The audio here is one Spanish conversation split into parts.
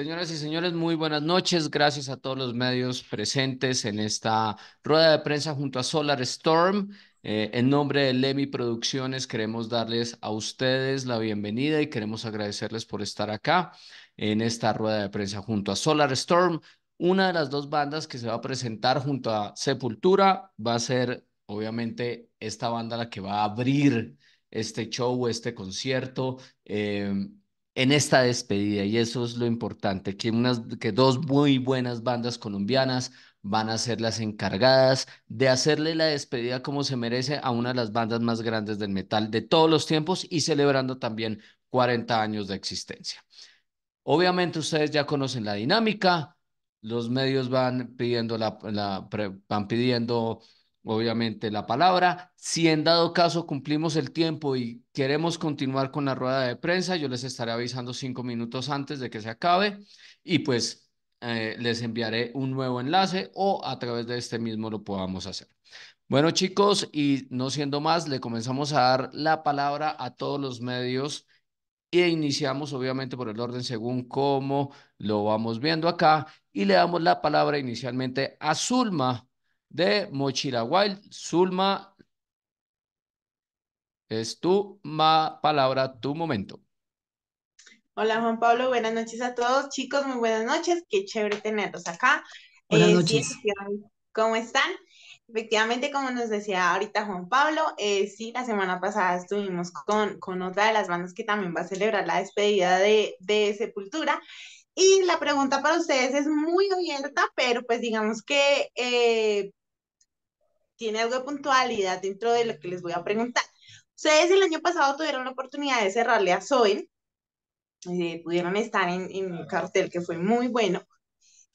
Señoras y señores, muy buenas noches. Gracias a todos los medios presentes en esta rueda de prensa junto a Solar Storm. Eh, en nombre de Lemi Producciones queremos darles a ustedes la bienvenida y queremos agradecerles por estar acá en esta rueda de prensa junto a Solar Storm. Una de las dos bandas que se va a presentar junto a Sepultura va a ser obviamente esta banda la que va a abrir este show, este concierto. Eh, en esta despedida y eso es lo importante, que, unas, que dos muy buenas bandas colombianas van a ser las encargadas de hacerle la despedida como se merece a una de las bandas más grandes del metal de todos los tiempos y celebrando también 40 años de existencia. Obviamente ustedes ya conocen la dinámica, los medios van pidiendo la, van pidiendo obviamente la palabra. Si en dado caso cumplimos el tiempo y queremos continuar con la rueda de prensa, yo les estaré avisando cinco minutos antes de que se acabe y pues eh, les enviaré un nuevo enlace o a través de este mismo lo podamos hacer. Bueno chicos, y no siendo más, le comenzamos a dar la palabra a todos los medios e iniciamos obviamente por el orden según cómo lo vamos viendo acá y le damos la palabra inicialmente a Zulma de Mochila Wild. Zulma, es tu palabra, tu momento. Hola Juan Pablo, buenas noches a todos. Chicos, muy buenas noches. Qué chévere tenerlos acá. Buenas eh, noches. ¿Cómo están? Efectivamente, como nos decía ahorita Juan Pablo, eh, sí, la semana pasada estuvimos con, con otra de las bandas que también va a celebrar la despedida de, de Sepultura. Y la pregunta para ustedes es muy abierta, pero pues digamos que eh, tiene algo de puntualidad dentro de lo que les voy a preguntar. Ustedes el año pasado tuvieron la oportunidad de cerrarle a Zoe, eh, pudieron estar en, en, cartel que fue muy bueno.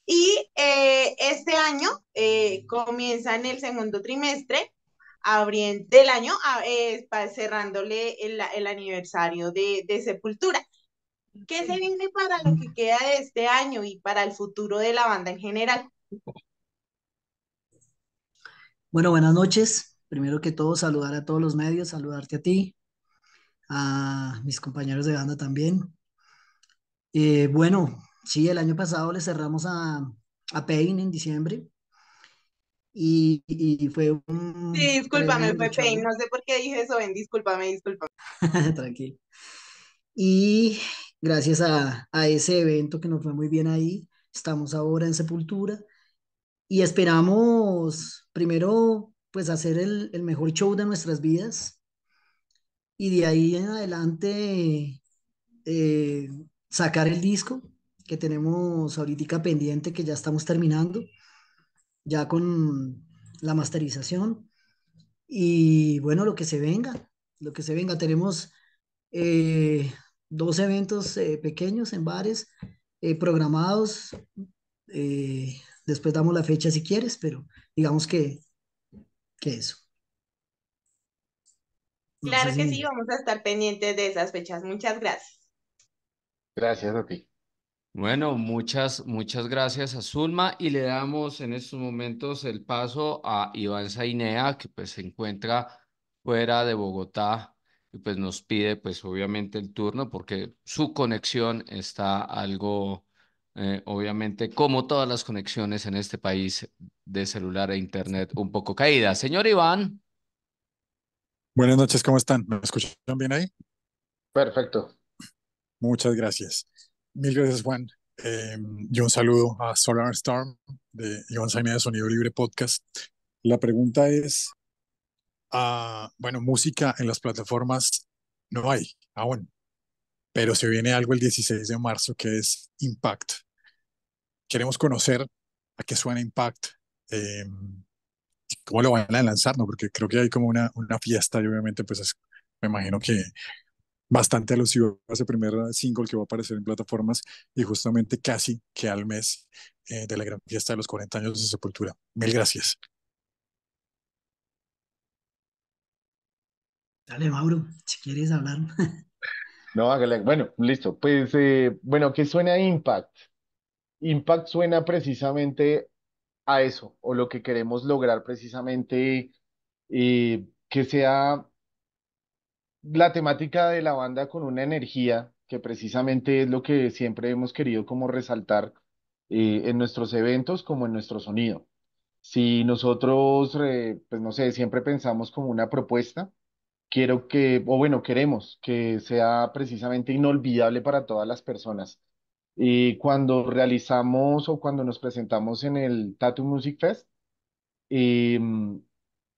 Y eh, este año eh, comienza en el segundo trimestre abriendo del año, cerrándole el, el aniversario de, de, Sepultura. ¿Qué se viene para lo que queda de este año y para el futuro de la banda en general? Bueno, buenas noches. Primero que todo, saludar a todos los medios, saludarte a ti, a mis compañeros de banda también. Eh, bueno, sí, el año pasado le cerramos a, a Pain en diciembre. Y, y fue un... Sí, discúlpame, fue Pain, no sé por qué dije eso, ven, discúlpame, discúlpame. Tranquilo. Y gracias a, a ese evento que nos fue muy bien ahí, estamos ahora en Sepultura y esperamos primero pues hacer el, mejor show de nuestras vidas y de ahí en adelante eh, sacar el disco que tenemos ahorita pendiente que ya estamos terminando ya con la masterización. Y bueno lo que se venga lo que se venga. Tenemos eh, dos eventos eh, pequeños en bares programados Después damos la fecha si quieres, pero digamos que, que eso. claro que sí, vamos a estar pendientes de esas fechas. Muchas gracias. Gracias a ti. Bueno, muchas, muchas gracias a Zulma y le damos en estos momentos el paso a Iván Zainea, que pues se encuentra fuera de Bogotá y pues nos pide pues obviamente el turno porque su conexión está algo eh, obviamente, como todas las conexiones en este país de celular e internet, un poco caídas. Señor Iván. Buenas noches, ¿cómo están? ¿Me escuchan bien ahí? Perfecto. Muchas gracias. Mil gracias, Juan. Eh, y un saludo a Solar Storm de Iván Sainea de Sonido Libre Podcast. La pregunta es, uh, bueno, música en las plataformas no hay aún, pero se viene algo el 16 de marzo que es Impact queremos conocer a qué suena Impact eh, y cómo lo van a lanzar, ¿no? Porque creo que hay como una, una fiesta y obviamente pues me imagino que bastante alusivo a ese primer single que va a aparecer en plataformas y justamente casi que al mes eh, de la gran fiesta de los 40 años de Sepultura. Mil gracias. Dale, Mauro, si quieres hablar. no, hágale. Bueno, listo. Pues, eh, bueno, ¿qué suena Impact? Impact suena precisamente a eso, o lo que queremos lograr precisamente, eh, que sea la temática de la banda con una energía que precisamente es lo que siempre hemos querido como resaltar eh, en nuestros eventos como en nuestro sonido. Si nosotros, eh, pues no sé, siempre pensamos como una propuesta, quiero que, o bueno, queremos que sea precisamente inolvidable para todas las personas. Y cuando realizamos o cuando nos presentamos en el Tattoo Music Fest, em,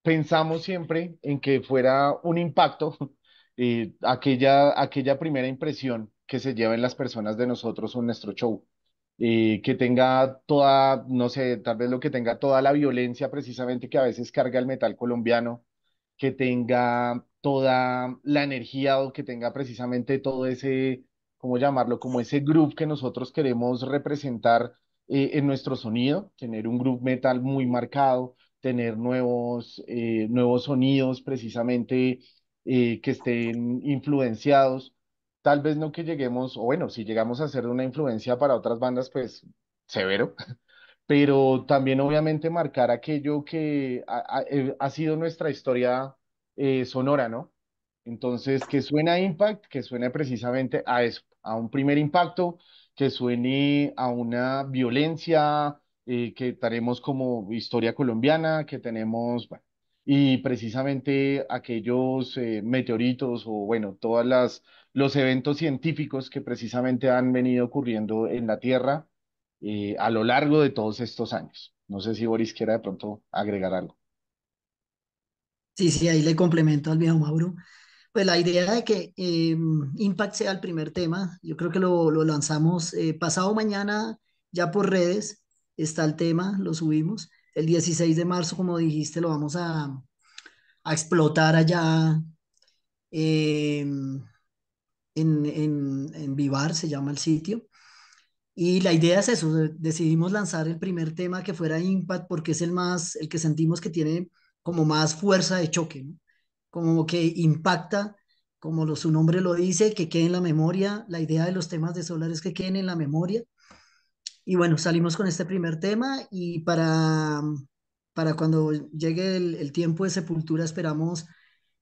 pensamos siempre en que fuera un impacto eh, aquella, aquella primera impresión que se lleven las personas de nosotros en nuestro show. Que tenga toda, no sé, tal vez lo que tenga toda la violencia precisamente que a veces carga el metal colombiano, que tenga toda la energía o que tenga precisamente todo ese, ¿cómo llamarlo? Como ese groove que nosotros queremos representar eh, en nuestro sonido, tener un groove metal muy marcado, tener nuevos, eh, nuevos sonidos precisamente eh, que estén influenciados. Tal vez no que lleguemos, o bueno, si llegamos a ser una influencia para otras bandas, pues severo, pero también obviamente marcar aquello que ha, ha- sido nuestra historia sonora, ¿no? Entonces, que suene a Impact, que suene precisamente a eso, a un primer impacto, que suene a una violencia eh, que tenemos como historia colombiana, que tenemos, bueno, y precisamente aquellos eh, meteoritos o, bueno, todas las los eventos científicos que precisamente han venido ocurriendo en la Tierra eh, a lo largo de todos estos años. No sé si Boris quiera de pronto agregar algo. Sí, sí, ahí le complemento al viejo Mauro. Pues la idea de que eh, Impact sea el primer tema, yo creo que lo, lo lanzamos eh, pasado mañana ya por redes, está el tema, lo subimos. El 16 de marzo, como dijiste, lo vamos a, a explotar allá eh, en, en, en Vivar, se llama el sitio. Y la idea es eso, de- decidimos lanzar el primer tema que fuera Impact porque es el más, el que sentimos que tiene como más fuerza de choque, ¿no? Como que impacta, como lo- su nombre lo dice, que quede en la memoria. La idea de los temas de Solar es que queden en la memoria. Y bueno, salimos con este primer tema y para, para cuando llegue el, tiempo de Sepultura esperamos,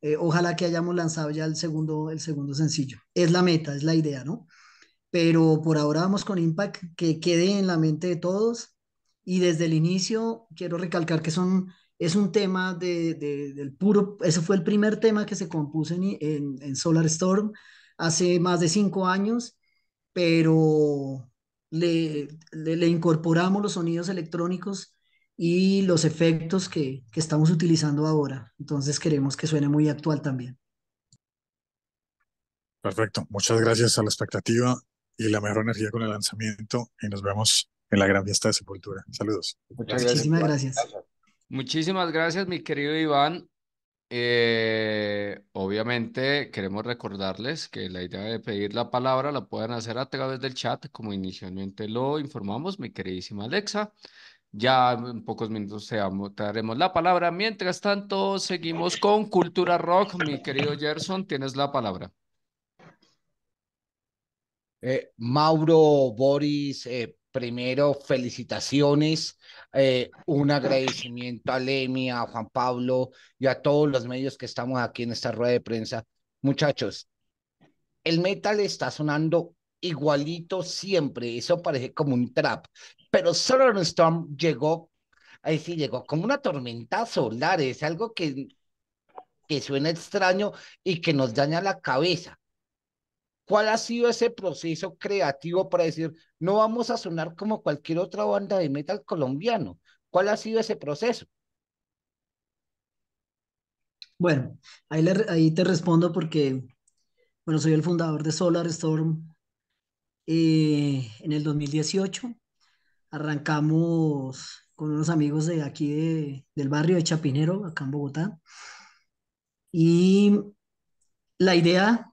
eh, ojalá que hayamos lanzado ya el segundo, el segundo sencillo. Es la meta, es la idea, ¿no? pero por ahora vamos con Impact, que quede en la mente de todos. Y desde el inicio quiero recalcar que son, es un tema de, de- del puro, ese fue el primer tema que se compuso en, en, en Solar Storm hace más de cinco años, pero le, le, le incorporamos los sonidos electrónicos y los efectos que, que estamos utilizando ahora. Entonces queremos que suene muy actual también. Perfecto. Muchas gracias a la expectativa y la mejor energía con el lanzamiento y nos vemos en la gran fiesta de Sepultura. Saludos. Muchas Muchísimas gracias. gracias. Muchísimas gracias, mi querido Iván. Eh, obviamente queremos recordarles que la idea de pedir la palabra la pueden hacer a través del chat, como inicialmente lo informamos, mi queridísima Alexa. Ya en pocos minutos te, daremos la palabra. Mientras tanto, seguimos con Cultura Rock. Mi querido Gerson, tienes la palabra. Eh, Mauro, Boris, eh, primero felicitaciones, eh, un agradecimiento a Lemi, a Juan Pablo y a todos los medios que estamos aquí en esta rueda de prensa. Muchachos, el metal está sonando igualito siempre, eso parece como un trap, pero Southern Storm llegó, ahí sí llegó como una tormenta solar, es algo que, que suena extraño y que nos daña la cabeza. ¿Cuál ha sido ese proceso creativo para decir, no vamos a sonar como cualquier otra banda de metal colombiano? ¿Cuál ha sido ese proceso? Bueno, ahí, le- ahí te respondo porque, bueno, soy el fundador de Solar Storm eh, en el 2018. Arrancamos con unos amigos de aquí de- del barrio de Chapinero, acá en Bogotá. Y la idea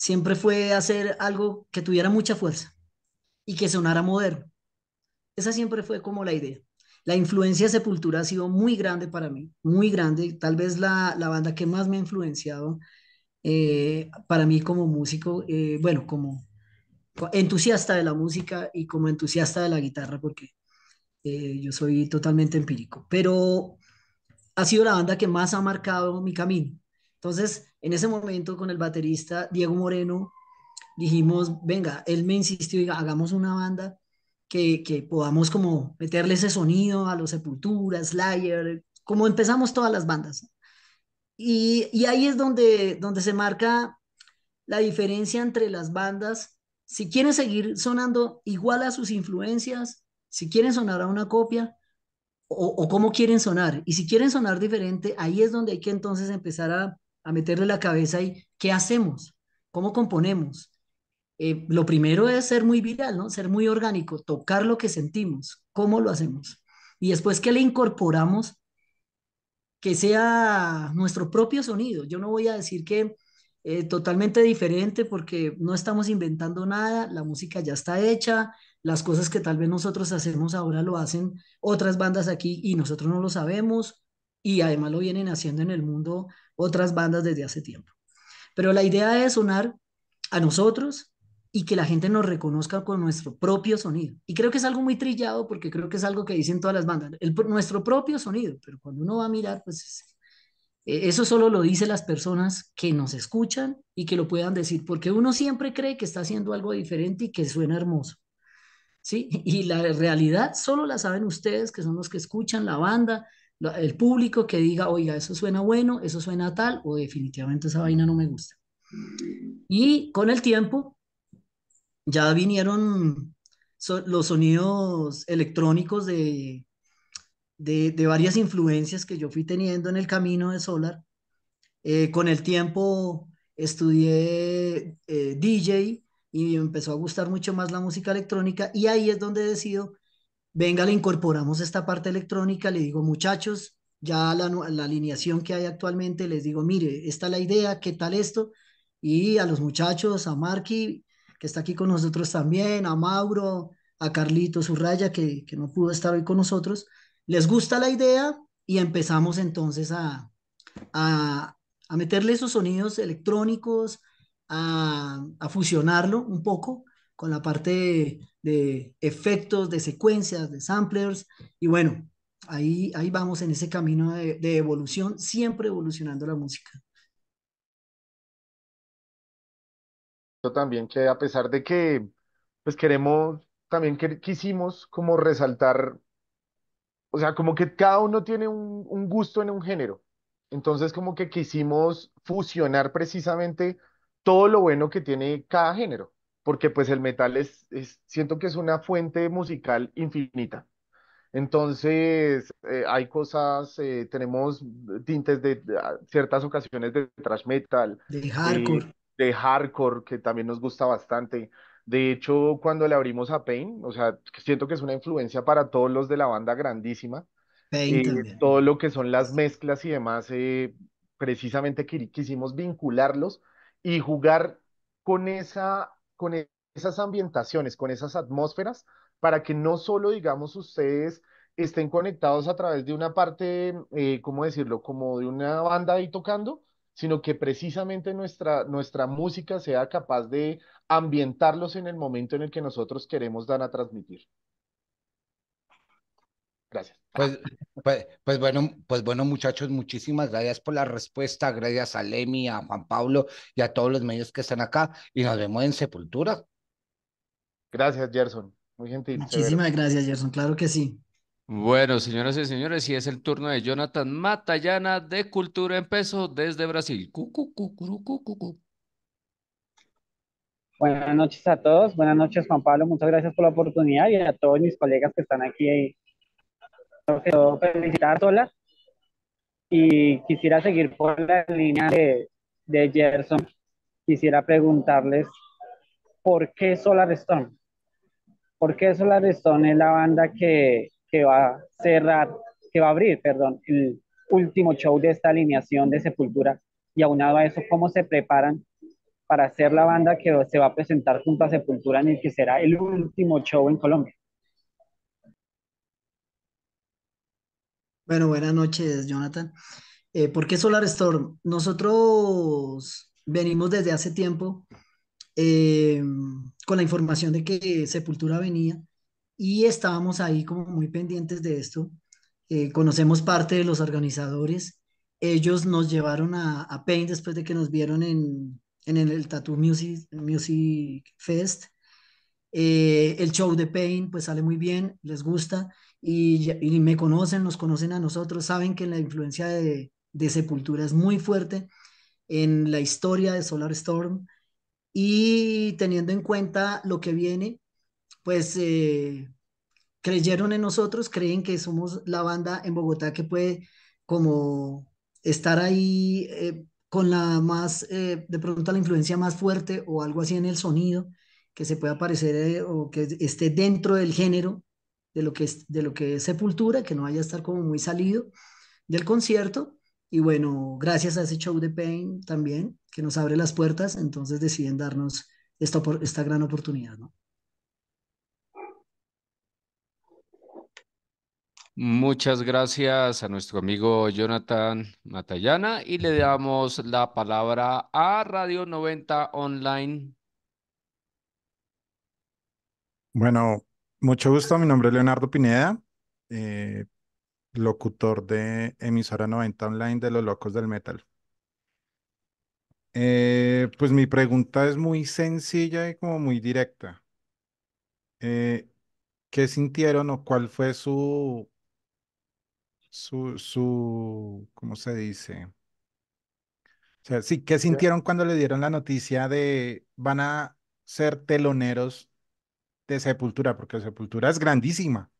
siempre fue hacer algo que tuviera mucha fuerza y que sonara moderno. Esa siempre fue como la idea. La influencia de Sepultura ha sido muy grande para mí, muy grande. Tal vez la, la banda que más me ha influenciado eh, para mí como músico, eh, bueno, como entusiasta de la música y como entusiasta de la guitarra, porque eh, yo soy totalmente empírico, pero ha sido la banda que más ha marcado mi camino. Entonces, en ese momento con el baterista Diego Moreno, dijimos, venga, él me insistió, diga, hagamos una banda que, que podamos como meterle ese sonido a los Sepultura, Slayer, como empezamos todas las bandas. Y, y ahí es donde, donde se marca la diferencia entre las bandas. Si quieren seguir sonando igual a sus influencias, si quieren sonar a una copia, o, o cómo quieren sonar. Y si quieren sonar diferente, ahí es donde hay que entonces empezar a, a meterle la cabeza y qué hacemos, cómo componemos. Eh, lo primero es ser muy viral, ¿no? Ser muy orgánico, tocar lo que sentimos, cómo lo hacemos. Y después que le incorporamos, que sea nuestro propio sonido. Yo no voy a decir que eh, totalmente diferente porque no estamos inventando nada, la música ya está hecha, las cosas que tal vez nosotros hacemos ahora lo hacen otras bandas aquí y nosotros no lo sabemos y además lo vienen haciendo en el mundo otras bandas desde hace tiempo. Pero la idea es sonar a nosotros y que la gente nos reconozca con nuestro propio sonido. Y creo que es algo muy trillado porque creo que es algo que dicen todas las bandas, el, nuestro propio sonido, pero cuando uno va a mirar, pues eh, eso solo lo dicen las personas que nos escuchan y que lo puedan decir, porque uno siempre cree que está haciendo algo diferente y que suena hermoso. ¿Sí? Y la realidad solo la saben ustedes, que son los que escuchan la banda, el público que diga, oiga, eso suena bueno, eso suena tal, o definitivamente esa vaina no me gusta. Y con el tiempo ya vinieron los sonidos electrónicos de, de, de, varias influencias que yo fui teniendo en el camino de Solar. Eh, con el tiempo estudié eh, DJ y me empezó a gustar mucho más la música electrónica y ahí es donde decido venga, le incorporamos esta parte electrónica, le digo, muchachos, ya la, alineación que hay actualmente, les digo, mire, esta es la idea, ¿qué tal esto? Y a los muchachos, a Marky, que está aquí con nosotros también, a Mauro, a Carlito Zurraya, que, que no pudo estar hoy con nosotros, les gusta la idea y empezamos entonces a, a, meterle esos sonidos electrónicos, a fusionarlo un poco con la parte de, efectos, de secuencias, de samplers. Y bueno, ahí, ahí vamos en ese camino de, evolución, siempre evolucionando la música. Yo también que a pesar de que pues queremos, también que, quisimos como resaltar, o sea, como que cada uno tiene un, un gusto en un género. Entonces como que quisimos fusionar precisamente todo lo bueno que tiene cada género porque pues el metal es, es, siento que es una fuente musical infinita. Entonces, eh, hay cosas, eh, tenemos tintes de, de, ciertas ocasiones de thrash metal, de hardcore. Eh, de hardcore, que también nos gusta bastante. De hecho, cuando le abrimos a Pain, o sea, siento que es una influencia para todos los de la banda grandísima. Pain también. Todo lo que son las mezclas y demás, precisamente quisimos vincularlos y jugar con esa con esas ambientaciones, con esas atmósferas, para que no solo, digamos, ustedes estén conectados a través de una parte, eh, ¿cómo decirlo?, como de una banda ahí tocando, sino que precisamente nuestra, nuestra música sea capaz de ambientarlos en el momento en el que nosotros queremos dar a transmitir. Gracias. Pues, pues, pues, bueno, pues bueno, muchachos, muchísimas gracias por la respuesta. Gracias a Lemi, a Juan Pablo y a todos los medios que están acá. Y nos vemos en Sepultura. Gracias, Gerson. Muy gentil. Muchísimas severo. gracias, Gerson. Claro que sí. Bueno, señoras y señores, y es el turno de Jonathan Matallana de Cultura en Peso desde Brasil. Cucu, cucu, cucu, Buenas noches a todos. Buenas noches, Juan Pablo. Muchas gracias por la oportunidad y a todos mis colegas que están aquí quiero felicitar a Solar y quisiera seguir por la línea de, de Gerson. Quisiera preguntarles por qué Solar Stone. ¿Por qué Solar Stone es la banda que, que va a cerrar, que va a abrir, perdón, el último show de esta alineación de Sepultura? Y aunado a eso, ¿cómo se preparan para ser la banda que se va a presentar junto a Sepultura en el que será el último show en Colombia? Bueno, buenas noches, Jonathan. Eh, ¿Por qué Solar Storm? Nosotros venimos desde hace tiempo eh, con la información de que Sepultura venía y estábamos ahí como muy pendientes de esto. Eh, conocemos parte de los organizadores. Ellos nos llevaron a, a Pain después de que nos vieron en, en el Tattoo Music, Music Fest. Eh, el show de Pain pues sale muy bien, les gusta y, y, me conocen, nos conocen a nosotros, saben que la influencia de, de Sepultura es muy fuerte en la historia de Solar Storm. Y teniendo en cuenta lo que viene, pues eh, creyeron en nosotros, creen que somos la banda en Bogotá que puede como estar ahí eh, con la más, eh, de pronto la influencia más fuerte o algo así en el sonido, que se pueda parecer o que esté dentro del género de lo que es, de lo que es Sepultura, que no vaya a estar como muy salido del concierto. Y bueno, gracias a ese show de Pain también, que nos abre las puertas, entonces deciden darnos esta, esta gran oportunidad, ¿no? Muchas gracias a nuestro amigo Jonathan Matallana y le damos la palabra a Radio 90 Online. Bueno, mucho gusto. Mi nombre es Leonardo Pineda, eh, locutor de emisora 90 Online de Los Locos del Metal. Eh, pues mi pregunta es muy sencilla y como muy directa. Eh, ¿qué sintieron o cuál fue su su, su, ¿cómo se dice? O sea, sí, ¿qué sintieron cuando le dieron la noticia de van a ser teloneros de Sepultura? Porque Sepultura es grandísima.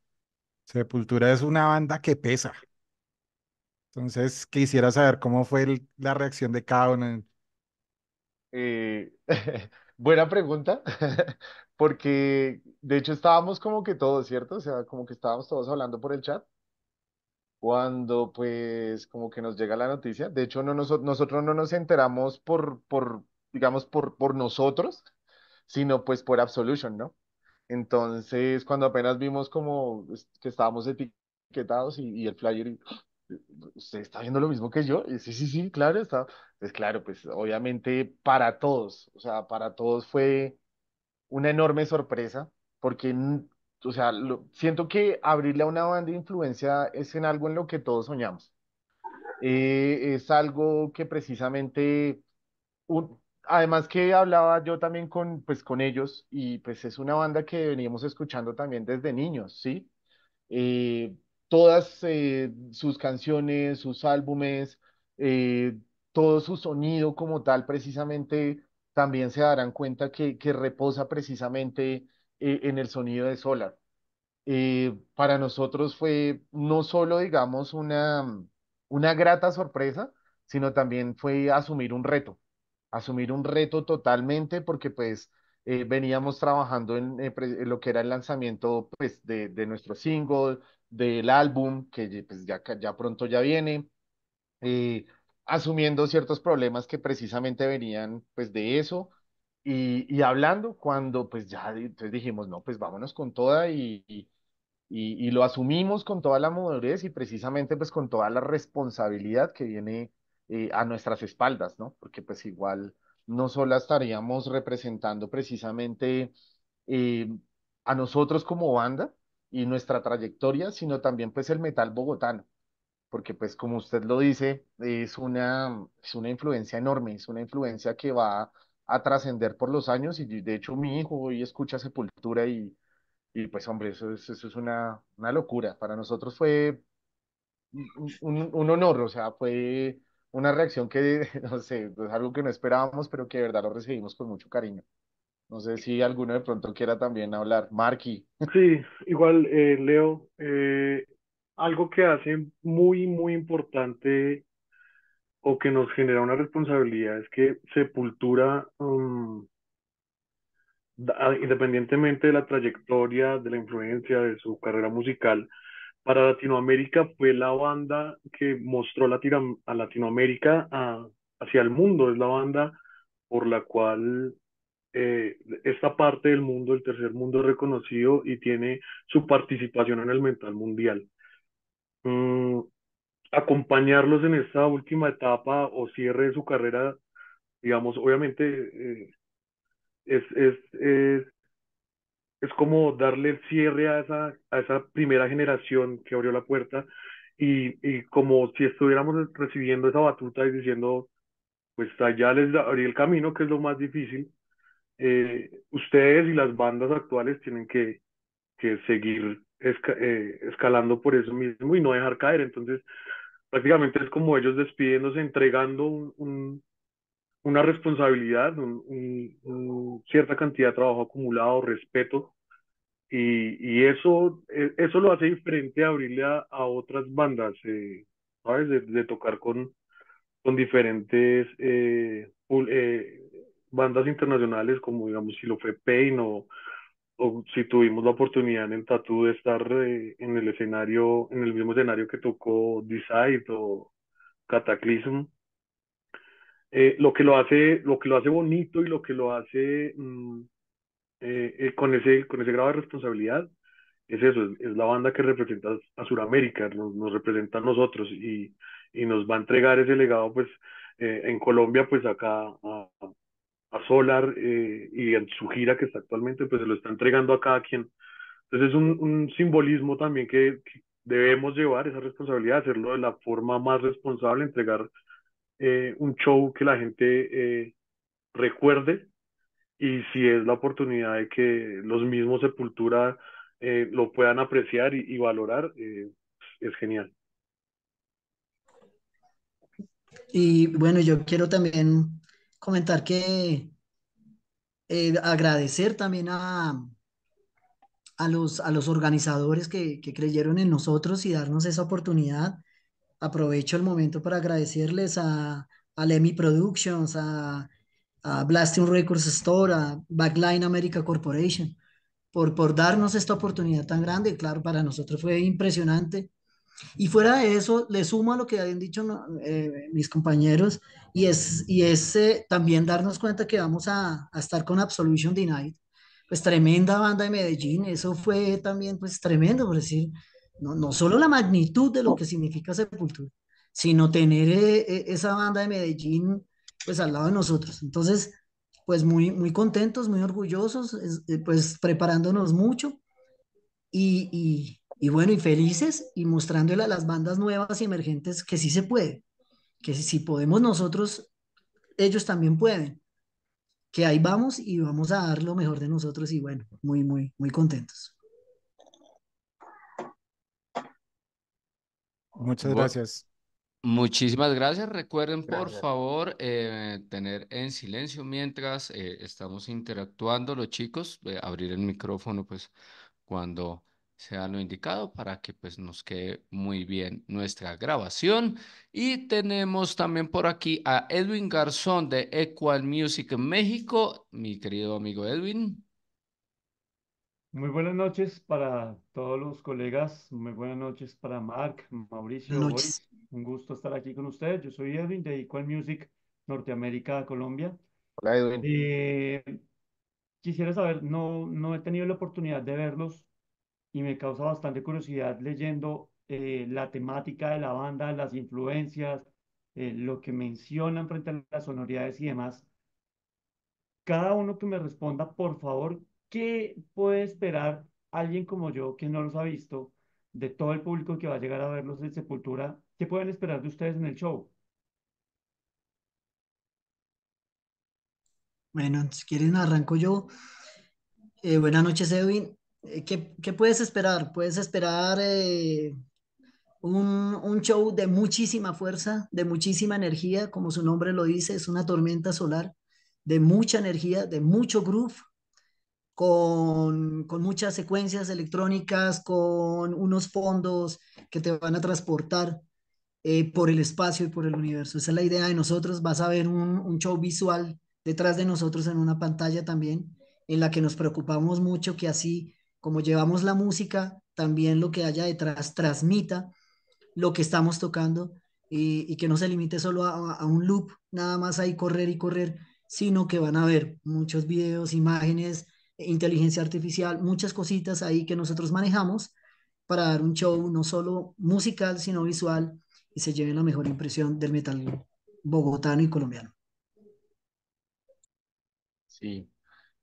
Sepultura es una banda que pesa. Entonces, quisiera saber cómo fue la reacción de cada uno. Eh, buena pregunta, porque de hecho estábamos como que todos, ¿cierto? O sea, como que estábamos todos hablando por el chat cuando pues como que nos llega la noticia. De hecho, no nosotros no nos enteramos por, por digamos, por, por nosotros, sino pues por Absolution, ¿no? Entonces, cuando apenas vimos como que estábamos etiquetados y, y el flyer, ¡Ah! ¿usted está viendo lo mismo que yo? Y sí, sí, sí, claro, está. Pues claro, pues obviamente para todos, o sea, para todos fue una enorme sorpresa, porque o sea, siento que abrirle a una banda de influencia es en algo en lo que todos soñamos. Eh, es algo que precisamente, además que hablaba yo también con, pues, con ellos y pues es una banda que veníamos escuchando también desde niños, ¿sí? Eh, todas eh, sus canciones, sus álbumes, todo su sonido como tal, precisamente también se darán cuenta que, que reposa precisamente eh, en el sonido de Solar. Eh, para nosotros fue no solo, digamos, una, una grata sorpresa, sino también fue asumir un reto, asumir un reto totalmente porque pues eh, veníamos trabajando en, lo que era el lanzamiento pues, de, de nuestro single, del álbum, que pues, ya, ya pronto ya viene, asumiendo ciertos problemas que precisamente venían pues de eso. Y, y hablando cuando pues ya entonces dijimos, no, pues vámonos con toda y, y, y lo asumimos con toda la madurez y precisamente pues con toda la responsabilidad que viene eh, a nuestras espaldas, ¿no? Porque pues igual no solo estaríamos representando precisamente eh, a nosotros como banda y nuestra trayectoria, sino también pues el metal bogotano porque pues como usted lo dice, es una, es una influencia enorme, es una influencia que va a trascender por los años y de hecho mi hijo hoy escucha Sepultura y, y pues hombre, eso es, eso es una, una locura. Para nosotros fue un, un, honor, o sea, fue una reacción que, no sé, es algo que no esperábamos, pero que de verdad lo recibimos con mucho cariño. No sé si alguno de pronto quiera también hablar. Marky. Sí, igual, eh, Leo, eh, algo que hace muy, muy importante o que nos genera una responsabilidad es que Sepultura, um, independientemente de la trayectoria, de la influencia de su carrera musical, para Latinoamérica fue la banda que mostró a Latinoamérica hacia el mundo, es la banda por la cual eh, esta parte del mundo, el tercer mundo, es reconocido y tiene su participación en el mental mundial. Mm, acompañarlos en esta última etapa o cierre de su carrera, digamos, obviamente eh, es, es, es, es, como darle el cierre a esa, a esa primera generación que abrió la puerta y, y como si estuviéramos recibiendo esa batuta y diciendo, pues allá les abrí el camino, que es lo más difícil. Eh, ustedes y las bandas actuales tienen que, que seguir eh, escalando por eso mismo y no dejar caer. Entonces, prácticamente es como ellos despidiéndose, entregando un, una responsabilidad, un, cierta cantidad de trabajo acumulado, respeto, y, y eso, e, eso lo hace diferente a abrirle a, otras bandas, eh, ¿sabes? De, tocar con, con diferentes eh, eh, bandas internacionales, como digamos si lo fue Pain o, si tuvimos la oportunidad en el Tattoo de estar en el escenario, en el mismo escenario que tocó Decide o Cataclysm. Eh, lo que lo hace, lo que lo hace bonito y lo que lo hace mm, eh, eh, con ese, con ese grado de responsabilidad es eso, es, la banda que representa a Sudamérica, nos, nos, representa a nosotros y, y, nos va a entregar ese legado, pues, en Colombia, pues acá a, a Solar y en su gira que está actualmente, pues se lo está entregando a cada quien. Entonces es un, un simbolismo también que, que, debemos llevar, esa responsabilidad, hacerlo de la forma más responsable, entregar eh, un show que la gente eh, recuerde y si es la oportunidad de que los mismos Sepultura eh, lo puedan apreciar y, valorar, es genial. Y bueno, yo quiero también comentar que agradecer también a, a, los, a los organizadores que, que creyeron en nosotros y darnos esa oportunidad aprovecho el momento para agradecerles a, a Lemmy Productions, a, a Blasting Records Store, a Backline America Corporation, por, por darnos esta oportunidad tan grande. Claro, para nosotros fue impresionante. Y fuera de eso, le sumo a lo que habían dicho eh, mis compañeros, y es, y es eh, también darnos cuenta que vamos a, a, estar con Absolution Denied, pues tremenda banda de Medellín, eso fue también pues tremendo, por decir, no, no solo la magnitud de lo que significa Sepultura, sino tener eh, eh, esa banda de Medellín pues al lado de nosotros. Entonces, pues muy, muy contentos, muy orgullosos, eh, pues preparándonos mucho y, y, bueno, y felices y mostrándole a las bandas nuevas y emergentes que sí se puede, que si podemos nosotros, ellos también pueden, que ahí vamos y vamos a dar lo mejor de nosotros y bueno, muy, muy, muy contentos. Muchas gracias. Muchísimas gracias. Recuerden, por favor, eh, tener en silencio mientras eh, estamos interactuando los chicos, eh, abrir el micrófono pues cuando sea lo indicado para que pues nos quede muy bien nuestra grabación. Y tenemos también por aquí a Edwin Garzón de Equal Music en México, mi querido amigo Edwin. Muy buenas noches para todos los colegas, muy buenas noches para Mark, Mauricio, Boris. Un gusto estar aquí con ustedes. Yo soy Edwin de Equal Music Norteamérica, Colombia. Hola Edwin. Eh, quisiera saber, no, no he tenido la oportunidad de verlos y me causa bastante curiosidad leyendo eh, la temática de la banda, las influencias, eh, lo que mencionan frente a las sonoridades y demás. Cada uno que me responda, por favor, ¿qué puede esperar alguien como yo que no los ha visto, de todo el público que va a llegar a verlos en Sepultura? ¿Qué pueden esperar de ustedes en el show? Bueno, si quieren arranco yo. Eh, buenas noches, Edwin. Eh, ¿qué, ¿qué, puedes esperar? Puedes esperar eh, un, un, show de muchísima fuerza, de muchísima energía, como su nombre lo dice, es una tormenta solar, de mucha energía, de mucho groove, con, con, muchas secuencias electrónicas, con unos fondos que te van a transportar eh, por el espacio y por el universo. Esa es la idea de nosotros. Vas a ver un, un, show visual detrás de nosotros en una pantalla también, en la que nos preocupamos mucho que así como llevamos la música, también lo que haya detrás transmita lo que estamos tocando y, y que no se limite solo a, a un loop, nada más ahí correr y correr, sino que van a ver muchos videos, imágenes, inteligencia artificial, muchas cositas ahí que nosotros manejamos para dar un show no solo musical, sino visual y se lleven la mejor impresión del metal bogotano y colombiano. Sí,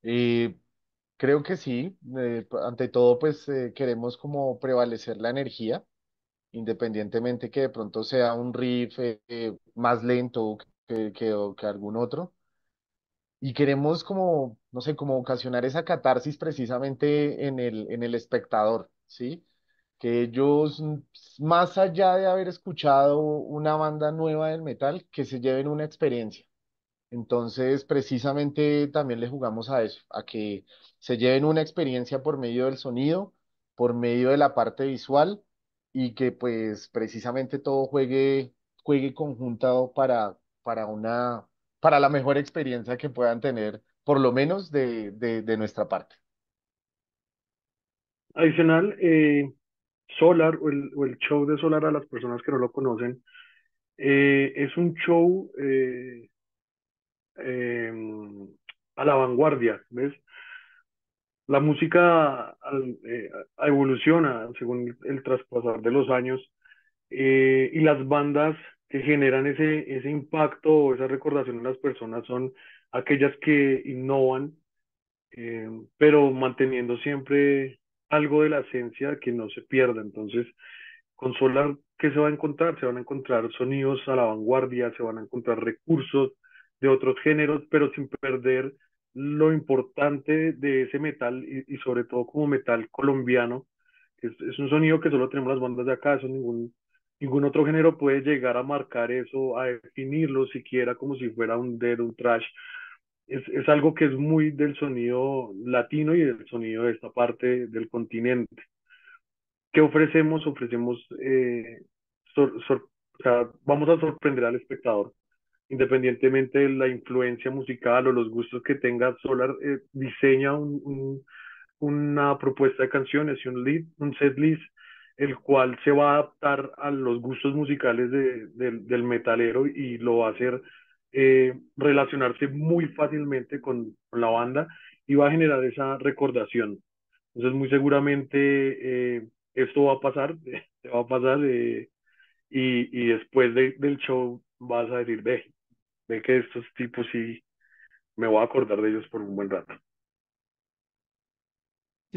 eh, creo que sí. Eh, ante todo, pues eh, queremos como prevalecer la energía, independientemente que de pronto sea un riff más lento, que, que algún otro. Y queremos como, no sé, como ocasionar esa catarsis precisamente en el, en el espectador, ¿sí? Que ellos, mm, más allá de haber escuchado una banda nueva del metal, que se lleven una experiencia. Entonces, precisamente también le jugamos a eso, a que se lleven una experiencia por medio del sonido, por medio de la parte visual y que pues precisamente todo juegue, juegue conjuntado para, para una, para la mejor experiencia que puedan tener, por lo menos de, de, de nuestra parte. Adicional, eh, Solar o el, o el show de Solar a las personas que no lo conocen, eh, es un show eh, em, a la vanguardia, ¿ves? La música eh, evoluciona según el, el traspasar de los años eh, y las bandas que generan ese, ese impacto o esa recordación en las personas son aquellas que innovan, eh, pero manteniendo siempre algo de la esencia que no se pierda. Entonces, con Solar, ¿qué se va a encontrar? Se van a encontrar sonidos a la vanguardia, se van a encontrar recursos de otros géneros, pero sin perder lo importante de ese metal y, sobre todo como metal colombiano, es, es un sonido que solo tenemos las bandas de acá, eso ningún, ningún otro género puede llegar a marcar eso, a definirlo siquiera como si fuera un dead, un trash. Es, es algo que es muy del sonido latino y del sonido de esta parte del continente. ¿Qué ofrecemos? Ofrecemos, eh, o sea, vamos a sorprender al espectador, independientemente de la influencia musical o los gustos que tenga Solar, eh, diseña un, un- una propuesta de canciones y un lead, un set list, el cual se va a adaptar a los gustos musicales de- del metalero y lo va a hacer eh, relacionarse muy fácilmente con, con la banda y va a generar esa recordación. Entonces, muy seguramente eh, esto va a pasar, va a pasar eh, y, y después de- del show vas a decir, ve, ve que estos tipos sí me voy a acordar de ellos por un buen rato.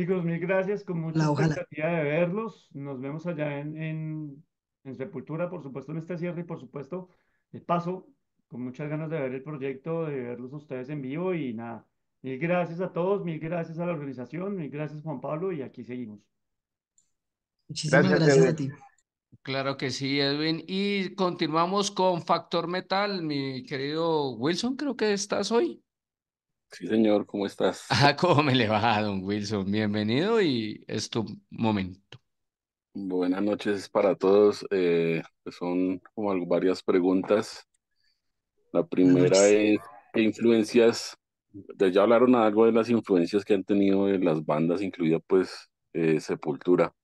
Chicos, mil gracias, con mucha La ojalá. expectativa de verlos. Nos vemos allá en, en, en Sepultura, por supuesto en este cierre y por supuesto de paso, con muchas ganas de ver el proyecto, de verlos a ustedes en vivo y nada. Mil gracias a todos, mil gracias a la organización, mil gracias Juan Pablo y aquí seguimos. Muchísimas Gracias, gracias a ti. Claro que sí, Edwin. Y continuamos con Factor Metal, mi querido Wilson, creo que estás hoy. Sí, señor, ¿cómo estás? Ah, ¿cómo me le va, don Wilson? Bienvenido y es tu momento. Buenas noches para todos. Eh, pues son como algo- varias preguntas. La primera es, ¿qué influencias? de- Ya hablaron algo de las influencias que han tenido en las bandas, incluida pues eh, Sepultura.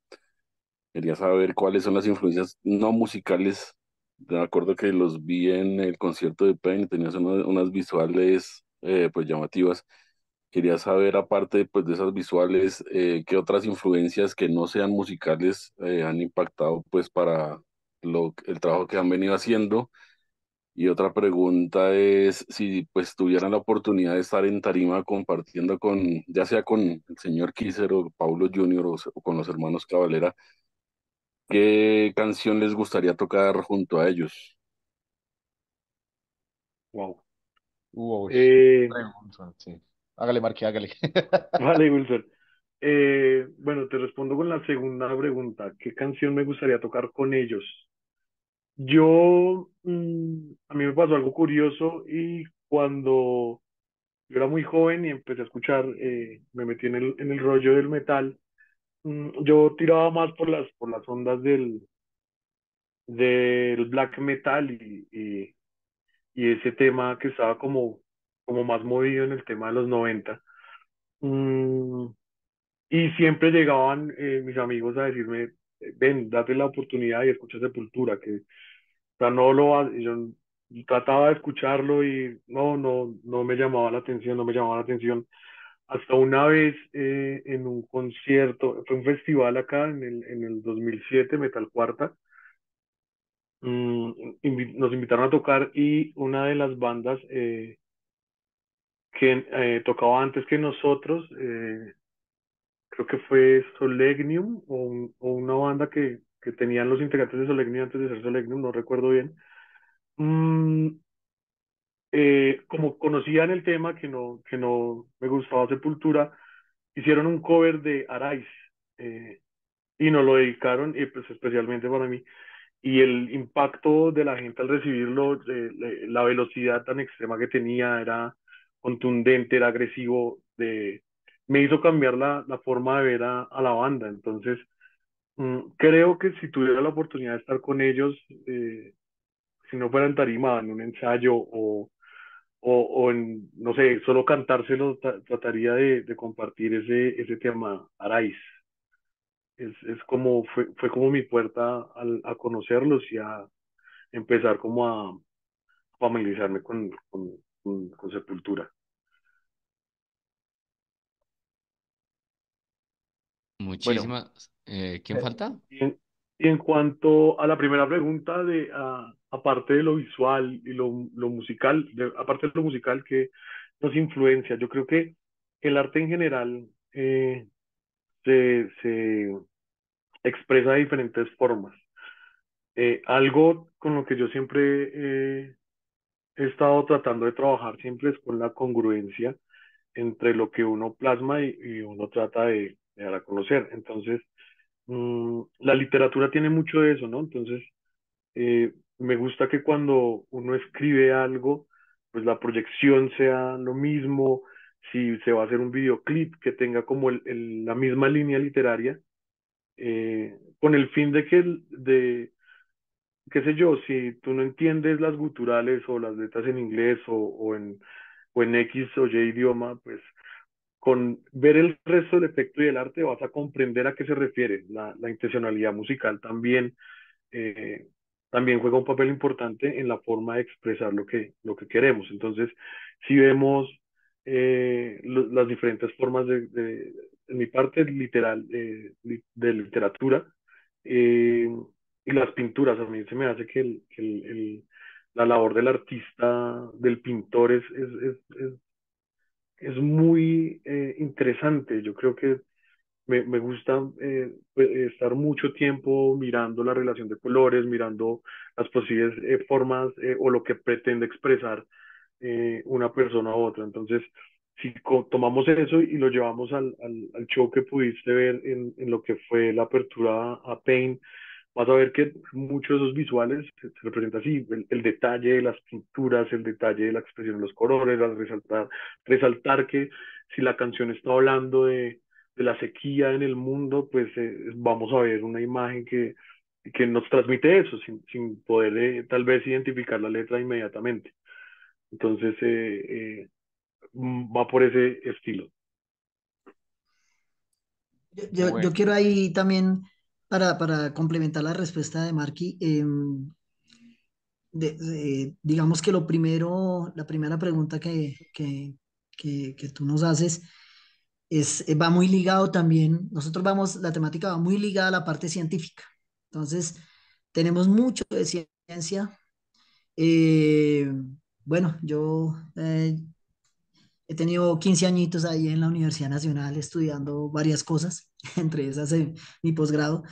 Quería saber cuáles son las influencias no musicales. Me acuerdo que los vi en el concierto de Pain, tenías uno- unas visuales eh, pues llamativas. Quería saber, aparte pues, de esas visuales, eh, qué otras influencias que no sean musicales eh, han impactado pues para lo, el trabajo que han venido haciendo. Y otra pregunta es si pues tuvieran la oportunidad de estar en tarima compartiendo con, ya sea con el señor Kisser o Paulo Junior o, o con los hermanos Cavalera, ¿qué canción les gustaría tocar junto a ellos? Wow. Uy, Eh, pregunta, sí. Hágale, Marque, hágale. vale, Wilson. Eh, bueno, te respondo con la segunda pregunta. ¿Qué canción me gustaría tocar con ellos? Yo, mm, a mí me pasó algo curioso y cuando yo era muy joven y empecé a escuchar, eh, me metí en el, en el rollo del metal, mm, yo tiraba más por las, por las ondas del, del black metal y, y, y ese tema que estaba como, como más movido en el tema de los 90. Mm, y siempre llegaban eh, mis amigos a decirme, ven, date la oportunidad y escucha Sepultura, que o sea, no lo, yo trataba de escucharlo y no, no, no me llamaba la atención, no me llamaba la atención. Hasta una vez eh, en un concierto, fue un festival acá en el, en el 2007, Metal Cuarta, mm, invi- nos invitaron a tocar y una de las bandas eh, que eh, tocaba antes que nosotros, eh, creo que fue Solegnium o, un- o una banda que, que tenían los integrantes de Solegnium antes de ser Solegnium, no recuerdo bien. Mm, eh, como conocían el tema, que no, que no me gustaba Sepultura, hicieron un cover de Arais eh, y nos lo dedicaron, y pues especialmente para mí. Y el impacto de la gente al recibirlo, eh, la velocidad tan extrema que tenía, era contundente, era agresivo, me hizo cambiar la, la forma de ver a, a la banda. Entonces, mm, creo que si tuviera la oportunidad de estar con ellos, eh, si no fuera en tarima, en un ensayo o, o, o en, no sé, solo cantárselo, trataría de, de, compartir ese, ese tema, Arais. Es, es como, fue, fue como mi puerta al, a conocerlos y a empezar como a familiarizarme con, con, con, con Sepultura. Muchísimas. Eh, ¿quién Eh, falta? Y en, y en cuanto a la primera pregunta, de, ah, aparte de lo visual y lo, lo musical, de- aparte de lo musical que nos influencia, yo creo que el arte en general eh, se, se expresa de diferentes formas. Eh, algo con lo que yo siempre eh, he estado tratando de trabajar siempre es con la congruencia entre lo que uno plasma y, y uno trata de, de dar a conocer. Entonces, mm, la literatura tiene mucho de eso, ¿no? Entonces, eh, me gusta que cuando uno escribe algo, pues la proyección sea lo mismo, si se va a hacer un videoclip que tenga como el- el- la misma línea literaria, eh, con el fin de que, el- de, qué sé yo, si tú no entiendes las guturales o las letras en inglés o, o en, o en X o Y idioma, pues con ver el resto del efecto y del arte vas a comprender a qué se refiere. La, la intencionalidad musical también, eh, también juega un papel importante en la forma de expresar lo que, lo que queremos. Entonces, si vemos eh, lo- las diferentes formas de, de, mi parte literal, eh, de literatura, eh, y las pinturas, a mí se me hace que, el, que el, el- la labor del artista, del pintor es, es, es, es muy eh, interesante. Yo creo que me, me gusta eh, pues, estar mucho tiempo mirando la relación de colores, mirando las posibles eh, formas o lo que pretende expresar eh, una persona u otra. Entonces, si tomamos eso y lo llevamos al, al, al show que pudiste ver en, en lo que fue la apertura a Pain, vas a ver que muchos de esos visuales se, se representa así, el, el detalle de las pinturas, el detalle de la expresión de los colores, al resaltar, resaltar que si la canción está hablando de, de la sequía en el mundo, pues eh, vamos a ver una imagen que, que nos transmite eso, sin, sin poder eh, tal vez identificar la letra inmediatamente. Entonces, eh, eh, mm, va por ese estilo. Yo, yo- quiero ahí también, para, para complementar la respuesta de Marky, em, de- de- digamos que lo primero, la primera pregunta que, que, que, que tú nos haces es, eh, va muy ligado también, nosotros vamos, la temática va muy ligada a la parte científica. Entonces, tenemos mucho de ciencia. Eh, bueno, yo eh, he tenido 15 añitos ahí en la Universidad Nacional estudiando varias cosas, entre esas eh, mi posgrado.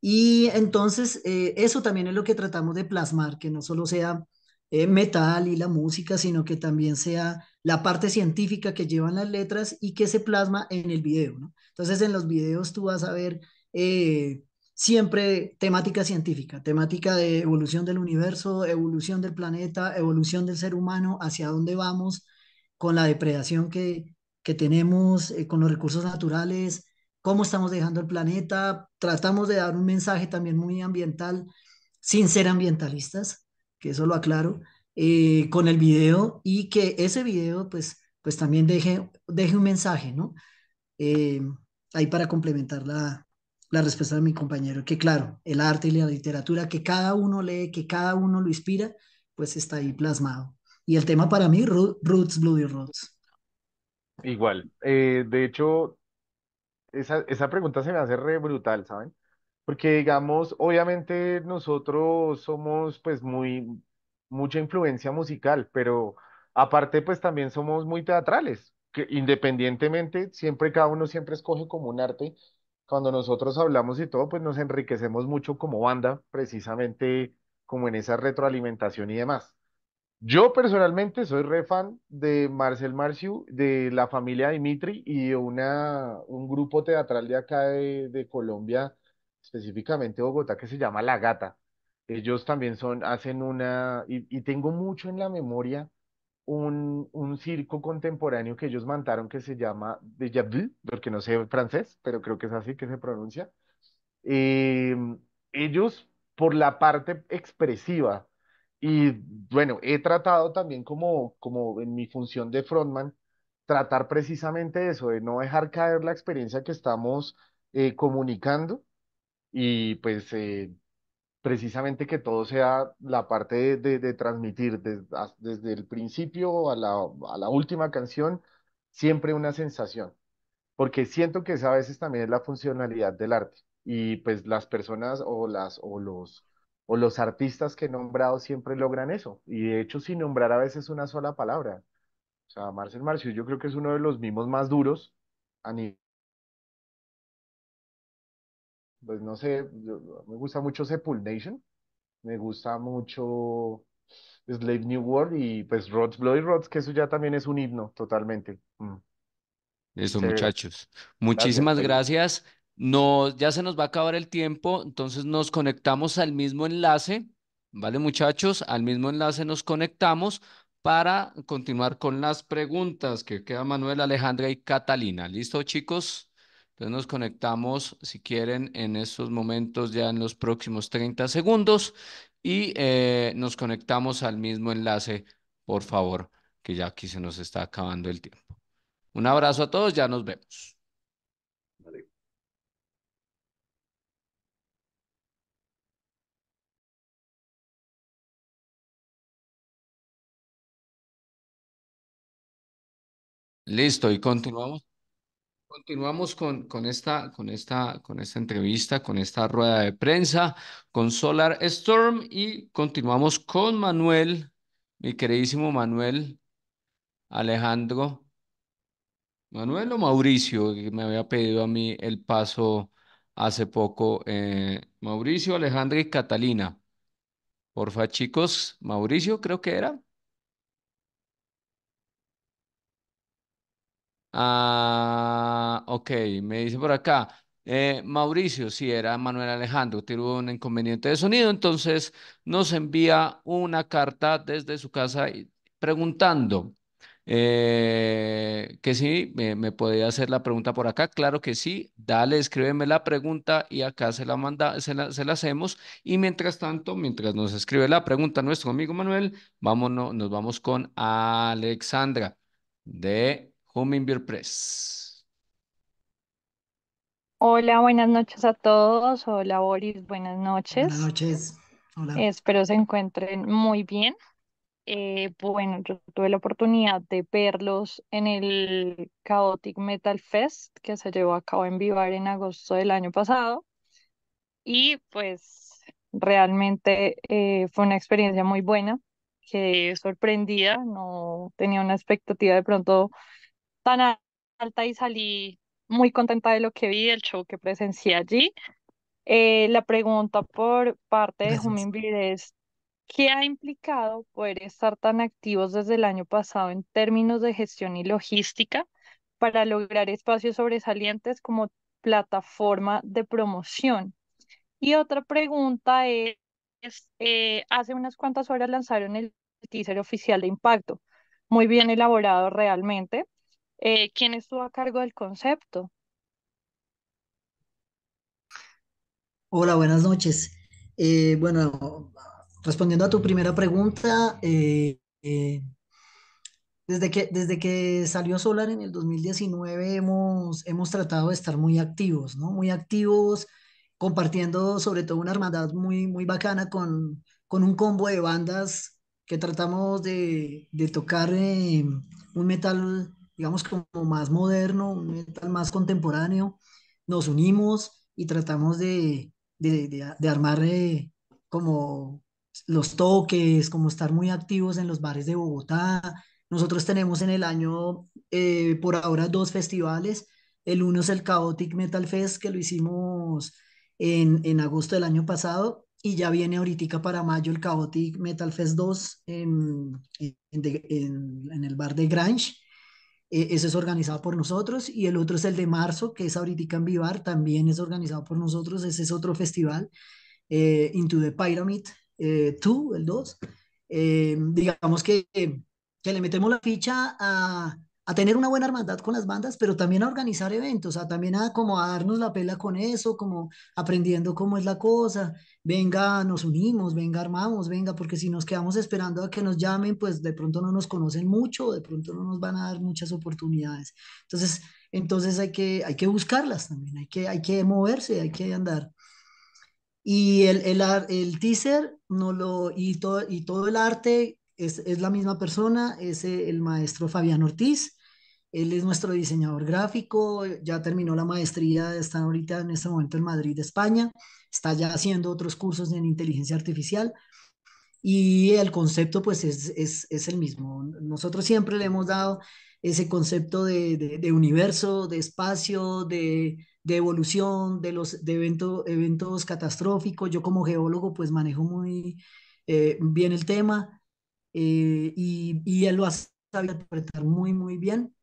Y entonces, eh, eso también es lo que tratamos de plasmar, que no solo sea metal y la música, sino que también sea la parte científica que llevan las letras y que se plasma en el video, ¿no? Entonces, en los videos tú vas a ver siempre temática científica, temática de evolución del universo, evolución del planeta, evolución del ser humano, hacia dónde vamos con la depredación que, que tenemos, eh, con los recursos naturales cómo estamos dejando el planeta. Tratamos de dar un mensaje también muy ambiental, sin ser ambientalistas, que eso lo aclaro, eh, con el video y que ese video pues, pues también deje, deje un mensaje, ¿no? Eh, ahí para complementar la, la respuesta de mi compañero, que claro, el arte y la literatura que cada uno lee, que cada uno lo inspira, pues está ahí plasmado. Y el tema para mí, Ro- Roots, Bloody Roots. Igual. Eh, de hecho, esa, esa pregunta se me hace re brutal, ¿saben? Porque digamos, obviamente nosotros somos pues muy, mucha influencia musical, pero aparte pues también somos muy teatrales, que independientemente, siempre cada uno siempre escoge como un arte. Cuando nosotros hablamos y todo, pues nos enriquecemos mucho como banda, precisamente como en esa retroalimentación y demás. Yo personalmente soy re fan de Marcel Marciu, de la familia Dimitri y una, un grupo teatral de acá de, Colombia, específicamente Bogotá, que se llama La Gata. Ellos también son, hacen una, y tengo mucho en la memoria un, un circo contemporáneo que ellos montaron que se llama Déjà Vu, porque no sé francés, pero creo que es así que se pronuncia. Eh, ellos, por la parte expresiva, y bueno, he tratado también como, como en mi función de frontman, tratar precisamente eso, de no dejar caer la experiencia que estamos eh, comunicando y pues eh, precisamente que todo sea la parte de, transmitir desde el principio a la, última canción, siempre una sensación, porque siento que esa a veces también es la funcionalidad del arte y pues las personas o, las, o, los, o los artistas que he nombrado siempre logran eso y de hecho sin nombrar a veces una sola palabra. O sea, Marcel Marcius yo creo que es uno de los mimos más duros a nivel, pues no sé, yo- me gusta mucho Sepul Nation Me gusta mucho Slave New World y pues Rods, Bloody Rods, que eso ya también es un himno totalmente. Mm, Listo, chévere. muchachos. Gracias, Muchísimas Felipe. gracias. No, ya se nos va a acabar el tiempo, entonces nos conectamos al mismo enlace, ¿vale, muchachos? Al mismo enlace nos conectamos para continuar con las preguntas que queda Manuel, Alejandra y Catalina. ¿Listo, chicos? Entonces nos conectamos, si quieren, en estos momentos, ya en los próximos 30 segundos, y eh, nos conectamos al mismo enlace, por favor, que ya aquí se nos está acabando el tiempo. Un abrazo a todos, ya nos vemos. Vale. Listo, y continuamos. Continuamos con, con esta, con esta, con esta entrevista, con esta rueda de prensa, con Solar Storm y continuamos con Manuel, mi queridísimo Manuel Alejandro. Manuel o Mauricio, que me había pedido a mí el paso hace poco. eh, Mauricio, Alejandra y Catalina. Porfa, chicos, Mauricio creo que era. Ah, ok, me dice por acá. eh, Mauricio, si era Manuel Alejandro, tuvo un inconveniente de sonido, entonces nos envía una carta desde su casa preguntando eh, que si me, me podía hacer la pregunta por acá. Claro que sí, dale, escríbeme la pregunta y acá se la manda, se la, se la hacemos. Y mientras tanto, mientras nos escribe la pregunta nuestro amigo Manuel, vámonos, nos vamos con Alexandra de Hummingbird Press. Hola, buenas noches a todos. Hola, Boris, buenas Buenas noches. noches. Hola. Espero se encuentren muy bien. Eh, bueno, yo tuve la oportunidad de verlos en el Chaotic Metal Fest que se llevó a cabo en Vivar en agosto del año pasado y pues realmente eh, fue una experiencia muy buena. Quedé sorprendida, no tenía una expectativa de pronto tan alta y salí muy contenta de lo que vi, del show que presencié allí. Eh, la pregunta por parte de. Hummingbird es, ¿qué ha implicado poder estar tan activos desde el año pasado en términos de gestión y logística para lograr espacios sobresalientes como plataforma de promoción? Y otra pregunta es, eh, hace unas cuantas horas lanzaron el teaser oficial de Impacto, muy bien elaborado realmente. Eh, ¿quién estuvo a cargo del concepto? Hola, buenas noches. Eh, bueno, respondiendo a tu primera pregunta, eh, desde que, desde que salió Solar en el 2019 hemos, hemos tratado de estar muy activos, ¿no? Muy activos, compartiendo sobre todo una hermandad muy, muy bacana con, con un combo de bandas que tratamos de, de tocar un metal, digamos, como más moderno, un metal más contemporáneo. Nos unimos y tratamos de, de, de- de armar eh, como los toques, como estar muy activos en los bares de Bogotá nosotros tenemos en el año, eh, por ahora, dos festivales. El uno es el Chaotic Metal Fest, que lo hicimos en, en agosto del año pasado, y ya viene ahorita para mayo el Chaotic Metal Fest 2 en, en, en, el bar de Grange. Eh, ese es organizado por nosotros y el otro es el de marzo, que es ahorita en Vivar, también es organizado por nosotros. Ese es otro festival, eh, Into the Pyramid 2, eh, el 2. digamos que, que le metemos la ficha a, a tener una buena hermandad con las bandas, pero también a organizar eventos, a también a como a darnos la pela con eso, como aprendiendo cómo es la cosa, venga, nos unimos, venga, armamos, venga, porque si nos quedamos esperando a que nos llamen, pues de pronto no nos conocen mucho, de pronto no nos van a dar muchas oportunidades. Entonces, entonces hay que, hay que buscarlas también, hay que, hay que moverse, hay que andar. Y el, el, el teaser no lo, y, todo, y todo el arte es, es, la misma persona, es el maestro Fabián Ortiz. Él es nuestro diseñador gráfico, ya terminó la maestría, está ahorita en este momento en Madrid, España, está ya haciendo otros cursos en inteligencia artificial y el concepto pues es, es, es el mismo. Nosotros siempre le hemos dado ese concepto de, de, universo, de espacio, de, de, evolución, de los de evento, eventos catastróficos. Yo como geólogo pues manejo muy eh, bien el tema eh, y, y él lo ha sabido interpretar muy, muy bien.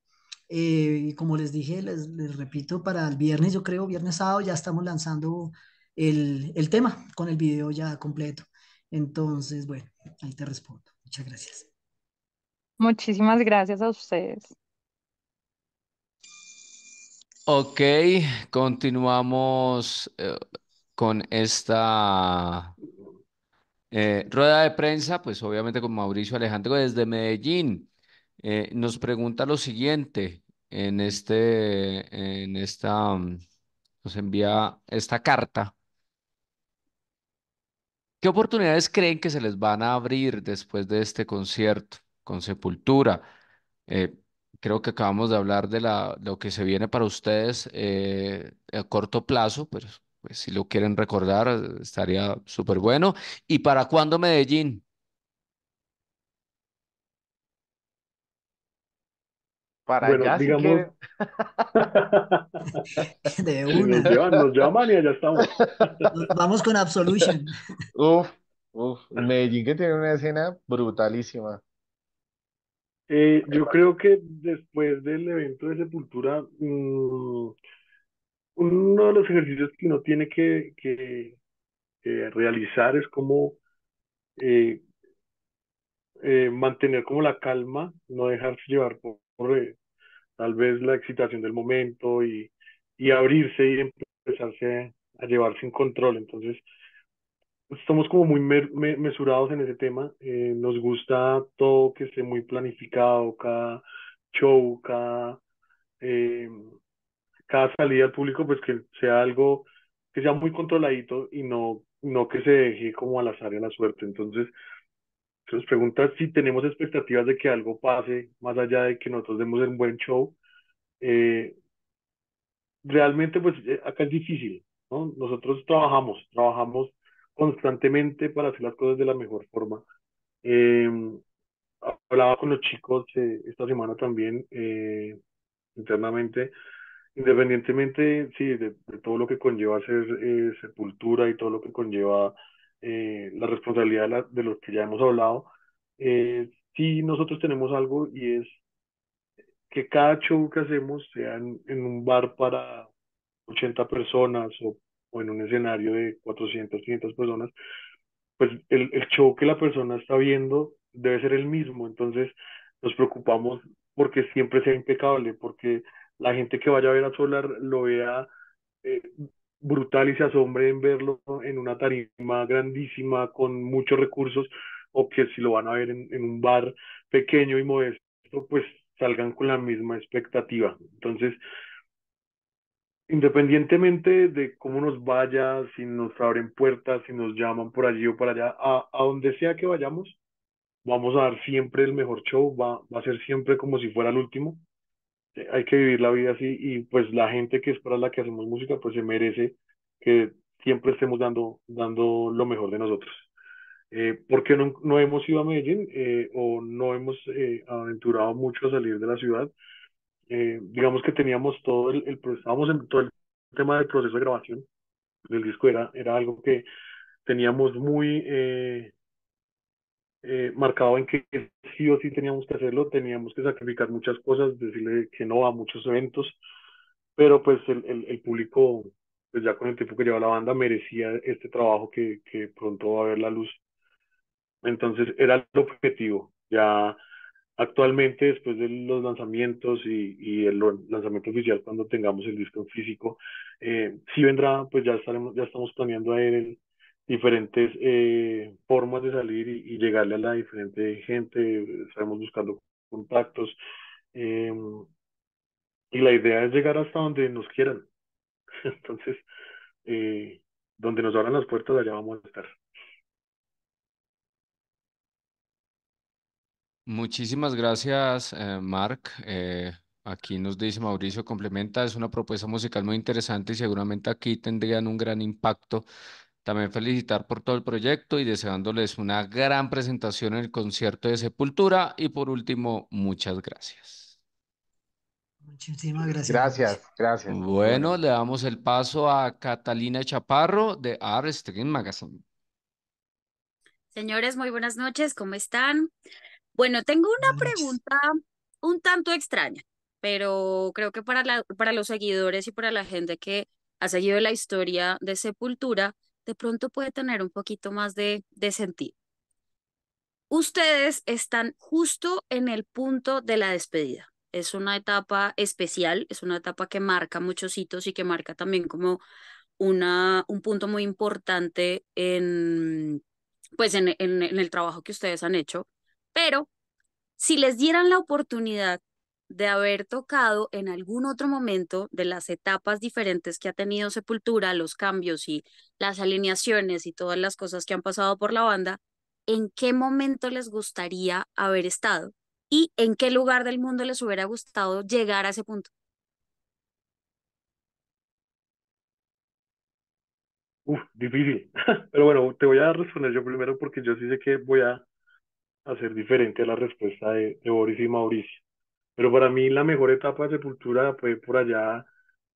Eh, y como les dije, les, les, repito, para el viernes, yo creo, viernes sábado, ya estamos lanzando el, el, tema con el video ya completo. Entonces, bueno, ahí te respondo. Muchas gracias. Muchísimas gracias a ustedes. Ok, continuamos eh, con esta eh, rueda de prensa, pues obviamente con Mauricio Alejandro desde Medellín. Eh, nos pregunta lo siguiente en este, en esta, mm, nos envía esta carta. ¿Qué oportunidades creen que se les van a abrir después de este concierto con Sepultura? Eh, creo que acabamos de hablar de la, lo que se viene para ustedes a corto plazo, pero pues, si lo quieren recordar estaría súper bueno. ¿Y para cuándo Medellín? Para bueno, allá, digamos, si de una. Nos llaman, nos llaman y allá estamos. Vamos con Absolution. Uf, uf, Medellín que tiene una escena brutalísima. Eh, yo creo que después del evento de Sepultura, mmm, uno de los ejercicios que uno tiene que, que, realizar es como eh, eh, mantener como la calma, no dejarse llevar por, eh, tal vez la excitación del momento y, y abrirse y empezarse a llevar sin control. Entonces, estamos como muy mesurados en ese tema. Eh, nos gusta todo que esté muy planificado, cada show, cada, cada salida al público, pues que sea algo que sea muy controladito y no, no que se deje como al azar y a la suerte. Entonces, se nos pregunta si tenemos expectativas de que algo pase, más allá de que nosotros demos un buen show. Eh, realmente, pues eh, acá es difícil, ¿no? Nosotros trabajamos, trabajamos constantemente para hacer las cosas de la mejor forma. Eh, hablaba con los chicos eh, esta semana también eh, internamente, independientemente, sí, de, todo lo que conlleva hacer eh, sepultura y todo lo que conlleva eh, la responsabilidad de, los que ya hemos hablado, eh, sí nosotros tenemos algo y es que cada show que hacemos sea en, en un bar para 80 personas o, o, en un escenario de 400, 500 personas, pues el, el show que la persona está viendo debe ser el mismo, entonces nos preocupamos porque siempre sea impecable, porque la gente que vaya a ver a Solar lo vea eh, brutal y se asombre en verlo en una tarima grandísima con muchos recursos o que si lo van a ver en, en un bar pequeño y modesto, pues salgan con la misma expectativa. Entonces, independientemente de cómo nos vaya, si nos abren puertas, si nos llaman por allí o por allá, a, a donde sea que vayamos, vamos a dar siempre el mejor show, va, va a ser siempre como si fuera el último hay que vivir la vida así y pues la gente que es para la que hacemos música pues se merece que siempre estemos dando, dando lo mejor de nosotros. Eh, ¿Por qué no, no hemos ido a Medellín eh, o no hemos eh, aventurado mucho a salir de la ciudad? Eh, digamos que teníamos todo el, el, estábamos en todo el tema del proceso de grabación del disco, era, era algo que teníamos muy eh, marcado en que sí o sí teníamos que hacerlo, teníamos que sacrificar muchas cosas, decirle que no a muchos eventos, pero pues el, el, el público, pues ya con el tiempo que lleva la banda, merecía este trabajo que, que pronto va a ver la luz. Entonces era el objetivo. Ya actualmente, después de los lanzamientos y, y el lanzamiento oficial, cuando tengamos el disco en físico, eh, sí vendrá, pues ya estaremos, ya estamos planeando a él diferentes eh, formas de salir y, llegarle a la diferente gente, estamos buscando contactos. Eh, y la idea es llegar hasta donde nos quieran. Entonces, eh, donde nos abran las puertas, allá vamos a estar. Muchísimas gracias, eh, Mark. Eh, aquí nos dice Mauricio, complementa, es una propuesta musical muy interesante y seguramente aquí tendrían un gran impacto. También felicitar por todo el proyecto y deseándoles una gran presentación en el concierto de Sepultura. Y por último, muchas gracias. Muchísimas gracias. Gracias, gracias. Bueno, le damos el paso a Catalina Chaparro de Art Stream Magazine. Señores, muy buenas noches, ¿cómo están? Bueno, tengo una pregunta un tanto extraña, pero creo que para, la, para los seguidores y para la gente que ha seguido la historia de Sepultura, de pronto puede tener un poquito más de, de sentido. Ustedes están justo en el punto de la despedida. Es una etapa especial, es una etapa que marca muchos hitos y que marca también como una, un punto muy importante en, pues en, en, en el trabajo que ustedes han hecho. Pero si les dieran la oportunidad de haber tocado en algún otro momento de las etapas diferentes que ha tenido Sepultura, los cambios y las alineaciones y todas las cosas que han pasado por la banda, ¿en qué momento les gustaría haber estado? ¿Y en qué lugar del mundo les hubiera gustado llegar a ese punto? Uf, difícil. Pero bueno, te voy a responder yo primero porque yo sí sé que voy a hacer diferente a la respuesta de, de Boris y Mauricio. Pero para mí la mejor etapa de Sepultura fue por allá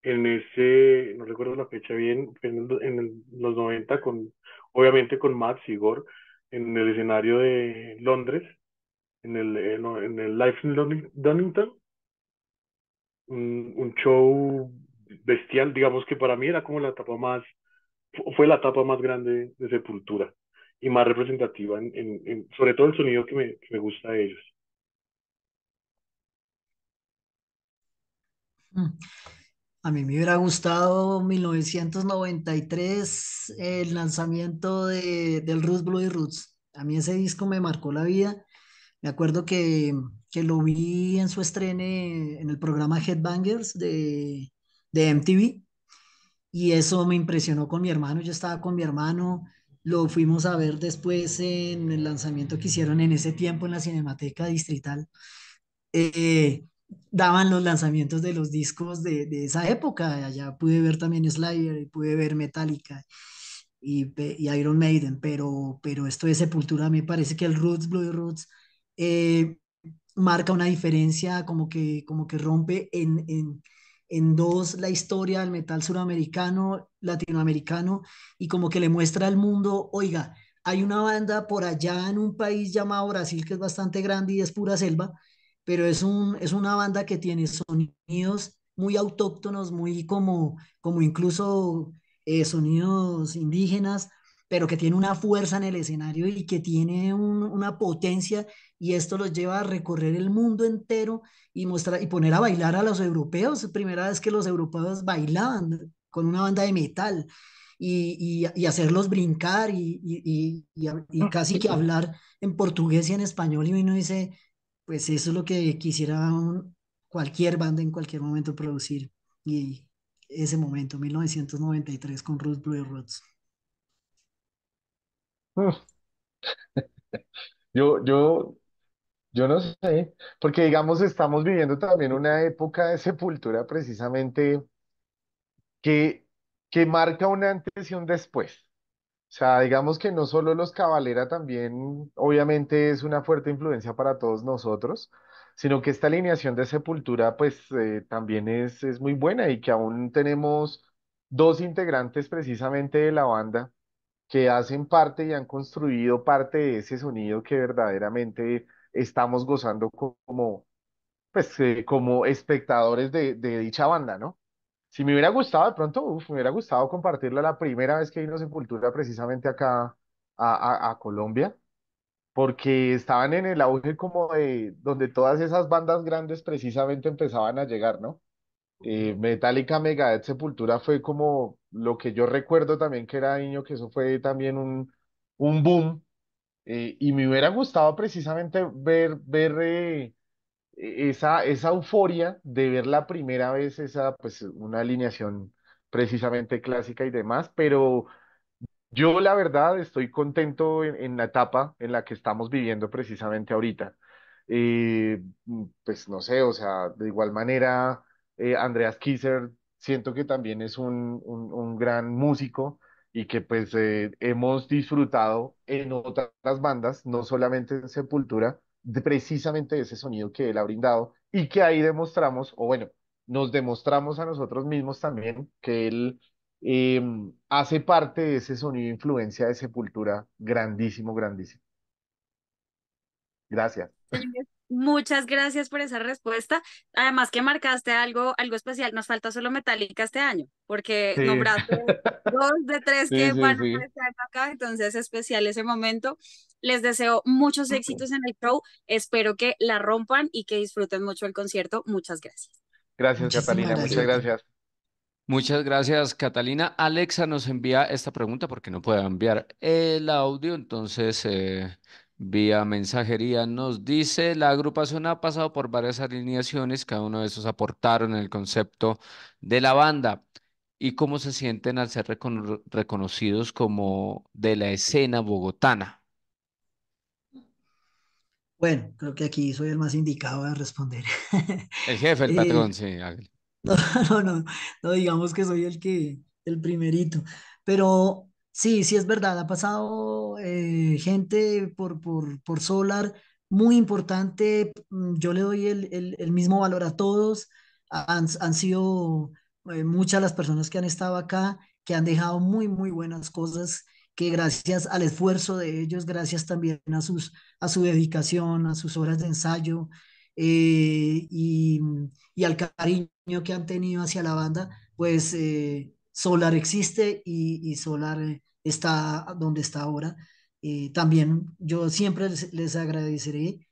en ese, no recuerdo la fecha bien, en, en los 90 con, obviamente con Max Igor en el escenario de Londres, en el, en, en el Life in Donington, un, show bestial, digamos que para mí era como la etapa más, fue la etapa más grande de Sepultura y más representativa, en, en, en sobre todo el sonido que me, que me gusta de ellos. A mí me hubiera gustado 1993 el lanzamiento de, del Roots Bloody Roots. A mí ese disco me marcó la vida. Me acuerdo que, que lo vi en su estreno en el programa Headbangers de, de MTV y eso me impresionó con mi hermano. Yo estaba con mi hermano, lo fuimos a ver después en el lanzamiento que hicieron en ese tiempo en la Cinemateca Distrital. Eh, daban los lanzamientos de los discos de, de, esa época. Allá pude ver también Slayer y pude ver Metallica y, y, Iron Maiden, pero, pero esto de Sepultura me parece que el Roots, Blue Roots, eh, marca una diferencia, como que, como que rompe en, en, en dos la historia del metal suramericano, latinoamericano, y como que le muestra al mundo, oiga, hay una banda por allá en un país llamado Brasil que es bastante grande y es pura selva, pero es, un, es una banda que tiene sonidos muy autóctonos, muy como, como incluso eh, sonidos indígenas, pero que tiene una fuerza en el escenario y que tiene un, una potencia y esto los lleva a recorrer el mundo entero y mostrar y poner a bailar a los europeos. Primera vez que los europeos bailaban con una banda de metal y, y, y hacerlos brincar y, y, casi que hablar en portugués y en español y uno dice, pues eso es lo que quisiera cualquier banda en cualquier momento producir. Y ese momento, 1993, con Ruth Blue Roots. Yo, yo, yo no sé, porque digamos estamos viviendo también una época de sepultura precisamente que, que marca un antes y un después. O sea, digamos que no solo los Cavalera también, obviamente es una fuerte influencia para todos nosotros, sino que esta alineación de Sepultura pues eh, también es, es muy buena y que aún tenemos dos integrantes precisamente de la banda que hacen parte y han construido parte de ese sonido que verdaderamente estamos gozando como, pues, eh, como espectadores de, de dicha banda, ¿no? Si me hubiera gustado, de pronto, uf, me hubiera gustado compartirla la primera vez que vino Sepultura precisamente acá a, a, a Colombia, porque estaban en el auge como de donde todas esas bandas grandes precisamente empezaban a llegar, ¿no? Eh, Metallica, Megadeth, Sepultura fue como lo que yo recuerdo también que era niño, que eso fue también un, un boom, eh, y me hubiera gustado precisamente ver, ver eh, esa, esa euforia de ver la primera vez esa, pues, una alineación precisamente clásica y demás, pero yo la verdad estoy contento en, en la etapa en la que estamos viviendo precisamente ahorita. Eh, mm, pues no sé, o sea, de igual manera, eh, Andreas Kisser siento que también es un, un, un gran músico y que pues eh, hemos disfrutado en otras bandas, no solamente en Sepultura, de precisamente ese sonido que él ha brindado y que ahí demostramos, o bueno, nos demostramos a nosotros mismos también que él eh, hace parte de ese sonido influencia de Sepultura grandísimo, grandísimo. Gracias. Muchas gracias por esa respuesta. Además que marcaste algo, algo especial. Nos falta solo Metallica este año, porque Sí, nombraste dos de tres sí, que sí, van a estar acá, entonces especial ese momento. Les deseo muchos éxitos en el show. Espero que la rompan y que disfruten mucho el concierto. Muchas gracias. Gracias, Muchísimas Catalina, muchas gracias. gracias. Muchas gracias, Catalina. Alexa nos envía esta pregunta porque no puede enviar el audio, entonces eh, vía mensajería nos dice, la agrupación ha pasado por varias alineaciones, cada uno de esos aportaron el concepto de la banda. ¿Y cómo se sienten al ser recono- reconocidos como de la escena bogotana? Bueno, creo que aquí soy el más indicado a responder. El jefe, el Eh, patrón, sí. hágale. No, no, no, no digamos que soy el que, el primerito. Pero sí, sí es verdad, ha pasado eh, gente por, por, por Solar muy importante. mm, Yo le doy el, el- mismo valor a todos. Han, han sido eh, muchas las personas que han estado acá, que han dejado muy, muy buenas cosas, que gracias al esfuerzo de ellos, gracias también a sus, a su dedicación, a sus horas de ensayo. eh, y, y al cariño que han tenido hacia la banda, pues Solar existe y, Solar eh, está donde está ahora. Eh, también yo siempre les, agradeceré.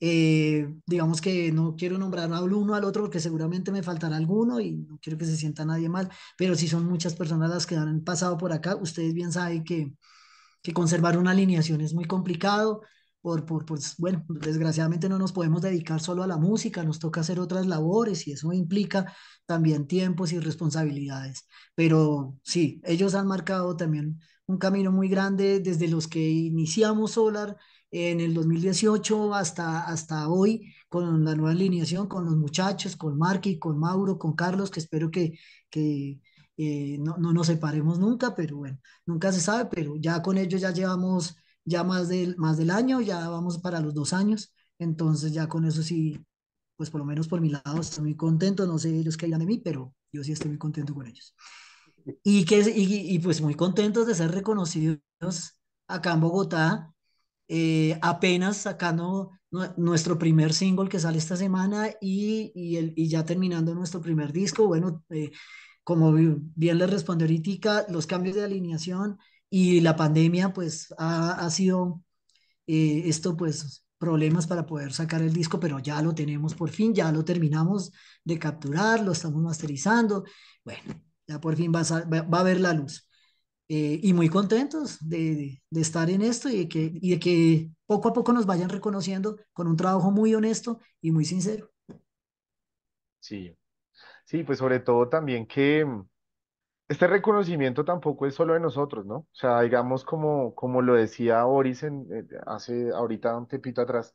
Eh, digamos que no quiero nombrar al uno al otro porque seguramente me faltará alguno y no quiero que se sienta nadie mal, pero si son muchas personas las que han pasado por acá, ustedes bien saben que que conservar una alineación es muy complicado. Por, por, pues, bueno, desgraciadamente no nos podemos dedicar solo a la música, nos toca hacer otras labores y eso implica también tiempos y responsabilidades. Pero sí, ellos han marcado también un camino muy grande desde los que iniciamos Solar en el 2018 hasta, hasta hoy con la nueva alineación, con los muchachos, con Marky, con Mauro, con Carlos, que espero que, que eh, no, no nos separemos nunca, pero bueno nunca se sabe, pero ya con ellos ya llevamos ya más del, más del año, ya vamos para los dos años, entonces ya con eso sí, pues por lo menos por mi lado estoy muy contento, no sé ellos qué dirán de mí, pero yo sí estoy muy contento con ellos. Y, que, y, y pues muy contentos de ser reconocidos acá en Bogotá, eh, apenas sacando nue- nuestro primer single que sale esta semana y, y, el, y ya terminando nuestro primer disco, bueno, eh, como bi- bien le respondió ahorita, los cambios de alineación y la pandemia, pues ha, ha sido eh, esto, pues problemas para poder sacar el disco, pero ya lo tenemos por fin, ya lo terminamos de capturar, lo estamos masterizando, bueno, ya por fin va a, va, a ver la luz. Eh, y muy contentos de, de- estar en esto y de, que, y de que poco a poco nos vayan reconociendo con un trabajo muy honesto y muy sincero. Sí, sí, pues sobre todo también que este reconocimiento tampoco es solo de nosotros, ¿no? O sea, digamos como, como lo decía Boris eh, hace ahorita un tepito atrás,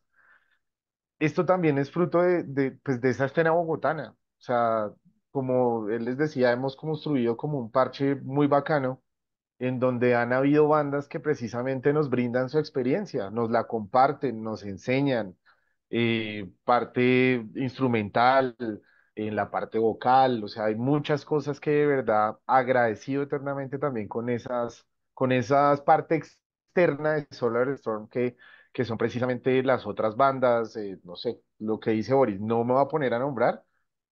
esto también es fruto de, de, pues, de esa escena bogotana. O sea, como él les decía, hemos construido como un parche muy bacano en donde han habido bandas que precisamente nos brindan su experiencia, nos la comparten, nos enseñan eh, parte instrumental, en la parte vocal, o sea, hay muchas cosas que de verdad agradecido eternamente también con esas, con esa parte externa de Solar Storm que, que son precisamente las otras bandas, eh, no sé, lo que dice Boris, no me va a poner a nombrar,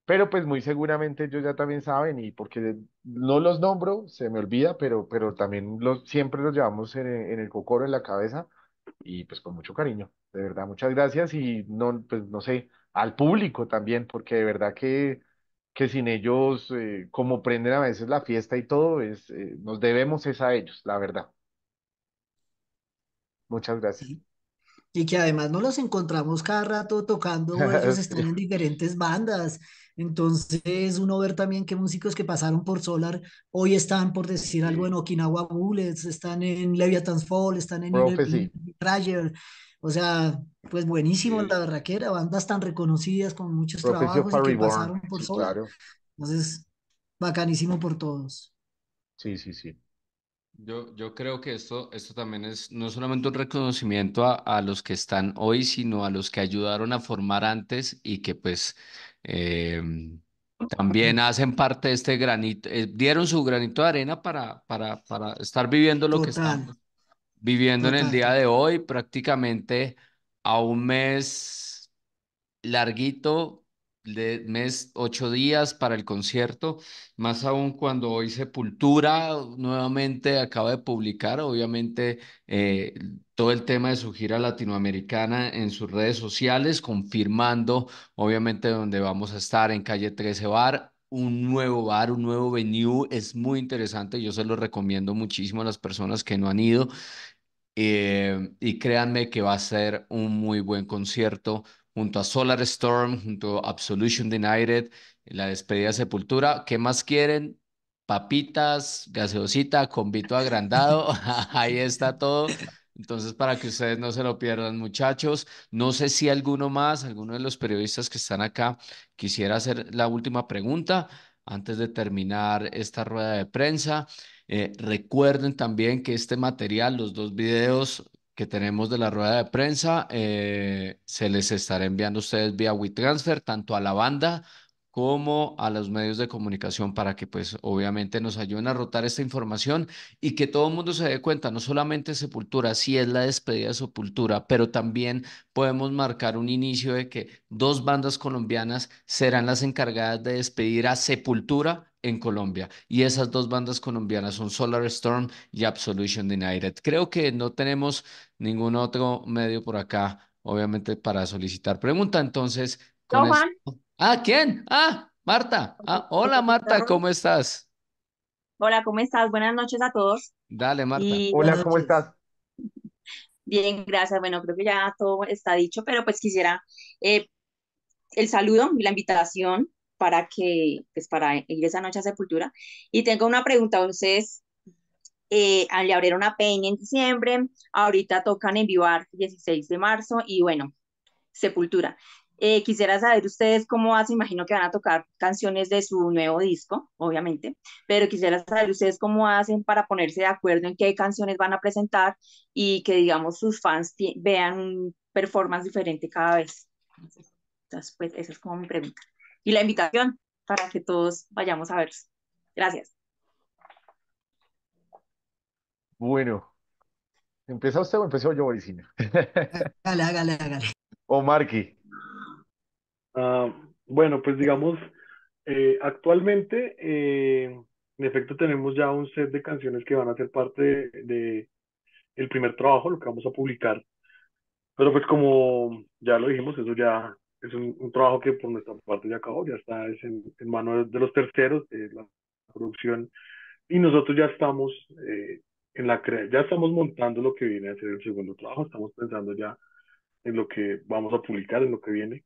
pero pues muy seguramente ellos ya también saben y porque no los nombro, se me olvida, pero, pero también los, siempre los llevamos en, en el cocoro, en la cabeza y pues con mucho cariño, de verdad, muchas gracias y no, pues no sé, al público también, porque de verdad que, que sin ellos, eh, como prenden a veces la fiesta y todo, es, eh, nos debemos es a ellos, la verdad. Muchas gracias. Sí. Y que además no los encontramos cada rato tocando, ellos están en diferentes bandas. Entonces, uno ver también que músicos que pasaron por Solar hoy están, por decir algo, en Okinawa Bullets, están en Leviathan's Fall, están en Prophecy. O sea, pues buenísimo, sí. la verdad que era bandas tan reconocidas con muchos trabajos y que pasaron por sí, claro, Entonces, bacanísimo por todos. sí, sí, sí. Yo, yo creo que esto, esto también es no solamente un reconocimiento a, a los que están hoy, sino a los que ayudaron a formar antes y que pues eh, también hacen parte de este granito, eh, dieron su granito de arena para, para, para estar viviendo lo que estamos viviendo en el día de hoy, prácticamente a un mes larguito, de mes, ocho días para el concierto, más aún cuando hoy Sepultura nuevamente acaba de publicar, obviamente, eh, todo el tema de su gira latinoamericana en sus redes sociales, confirmando, obviamente, donde vamos a estar en Calle 13 Bar. Un nuevo bar, un nuevo venue, es muy interesante. Yo se lo recomiendo muchísimo a las personas que no han ido. Eh, y créanme que va a ser un muy buen concierto junto a Solar Storm, junto a Absolution United, la despedida de Sepultura. ¿Qué más quieren? Papitas, gaseosita, convito agrandado, ahí está todo. Entonces, para que ustedes no se lo pierdan, muchachos. No sé si alguno más, alguno de los periodistas que están acá, quisiera hacer la última pregunta antes de terminar esta rueda de prensa. Eh, recuerden también que este material, los dos videos que tenemos de la rueda de prensa, eh, se les estará enviando a ustedes vía WeTransfer, tanto a la banda como a los medios de comunicación para que pues obviamente nos ayuden a rotar esta información y que todo el mundo se dé cuenta, no solamente Sepultura, sí es la despedida de Sepultura, pero también podemos marcar un inicio de que dos bandas colombianas serán las encargadas de despedir a Sepultura en Colombia. Y esas dos bandas colombianas son Solar Storm y Absolution United. Creo que no tenemos ningún otro medio por acá, obviamente, para solicitar pregunta. Entonces, con No. Juan. Ah, ¿quién? Ah, Marta. Ah, hola Marta, ¿cómo estás? Hola, ¿cómo estás? Buenas noches a todos. Dale, Marta. Y Hola, ¿cómo estás? bien, gracias. Bueno, creo que ya todo está dicho, pero pues quisiera eh, el saludo y la invitación para que, pues para ir esa noche a Sepultura. Y tengo una pregunta, ustedes eh, le abrieron a Peña en diciembre, ahorita tocan en Vivar 16 de marzo y bueno, Sepultura. Eh, quisiera saber ustedes cómo hacen, imagino que van a tocar canciones de su nuevo disco, obviamente, pero quisiera saber ustedes cómo hacen para ponerse de acuerdo en qué canciones van a presentar y que, digamos, sus fans vean performance diferente cada vez. Entonces, pues esa es como mi pregunta. Y la invitación para que todos vayamos a verlos. Gracias. Bueno, ¿empieza usted o empezó yo, Borisina? Hágale, hágale, hágale. O Marky. Ah, bueno, pues digamos, eh, actualmente, eh, en efecto, tenemos ya un set de canciones que van a ser parte de, de el primer trabajo, lo que vamos a publicar. Pero pues como ya lo dijimos, eso ya es un, un trabajo que por nuestra parte ya acabó, ya está es en, en manos de los terceros, de la producción, y nosotros ya estamos eh, en la cre- ya estamos montando lo que viene a ser el segundo trabajo, estamos pensando ya en lo que vamos a publicar, en lo que viene.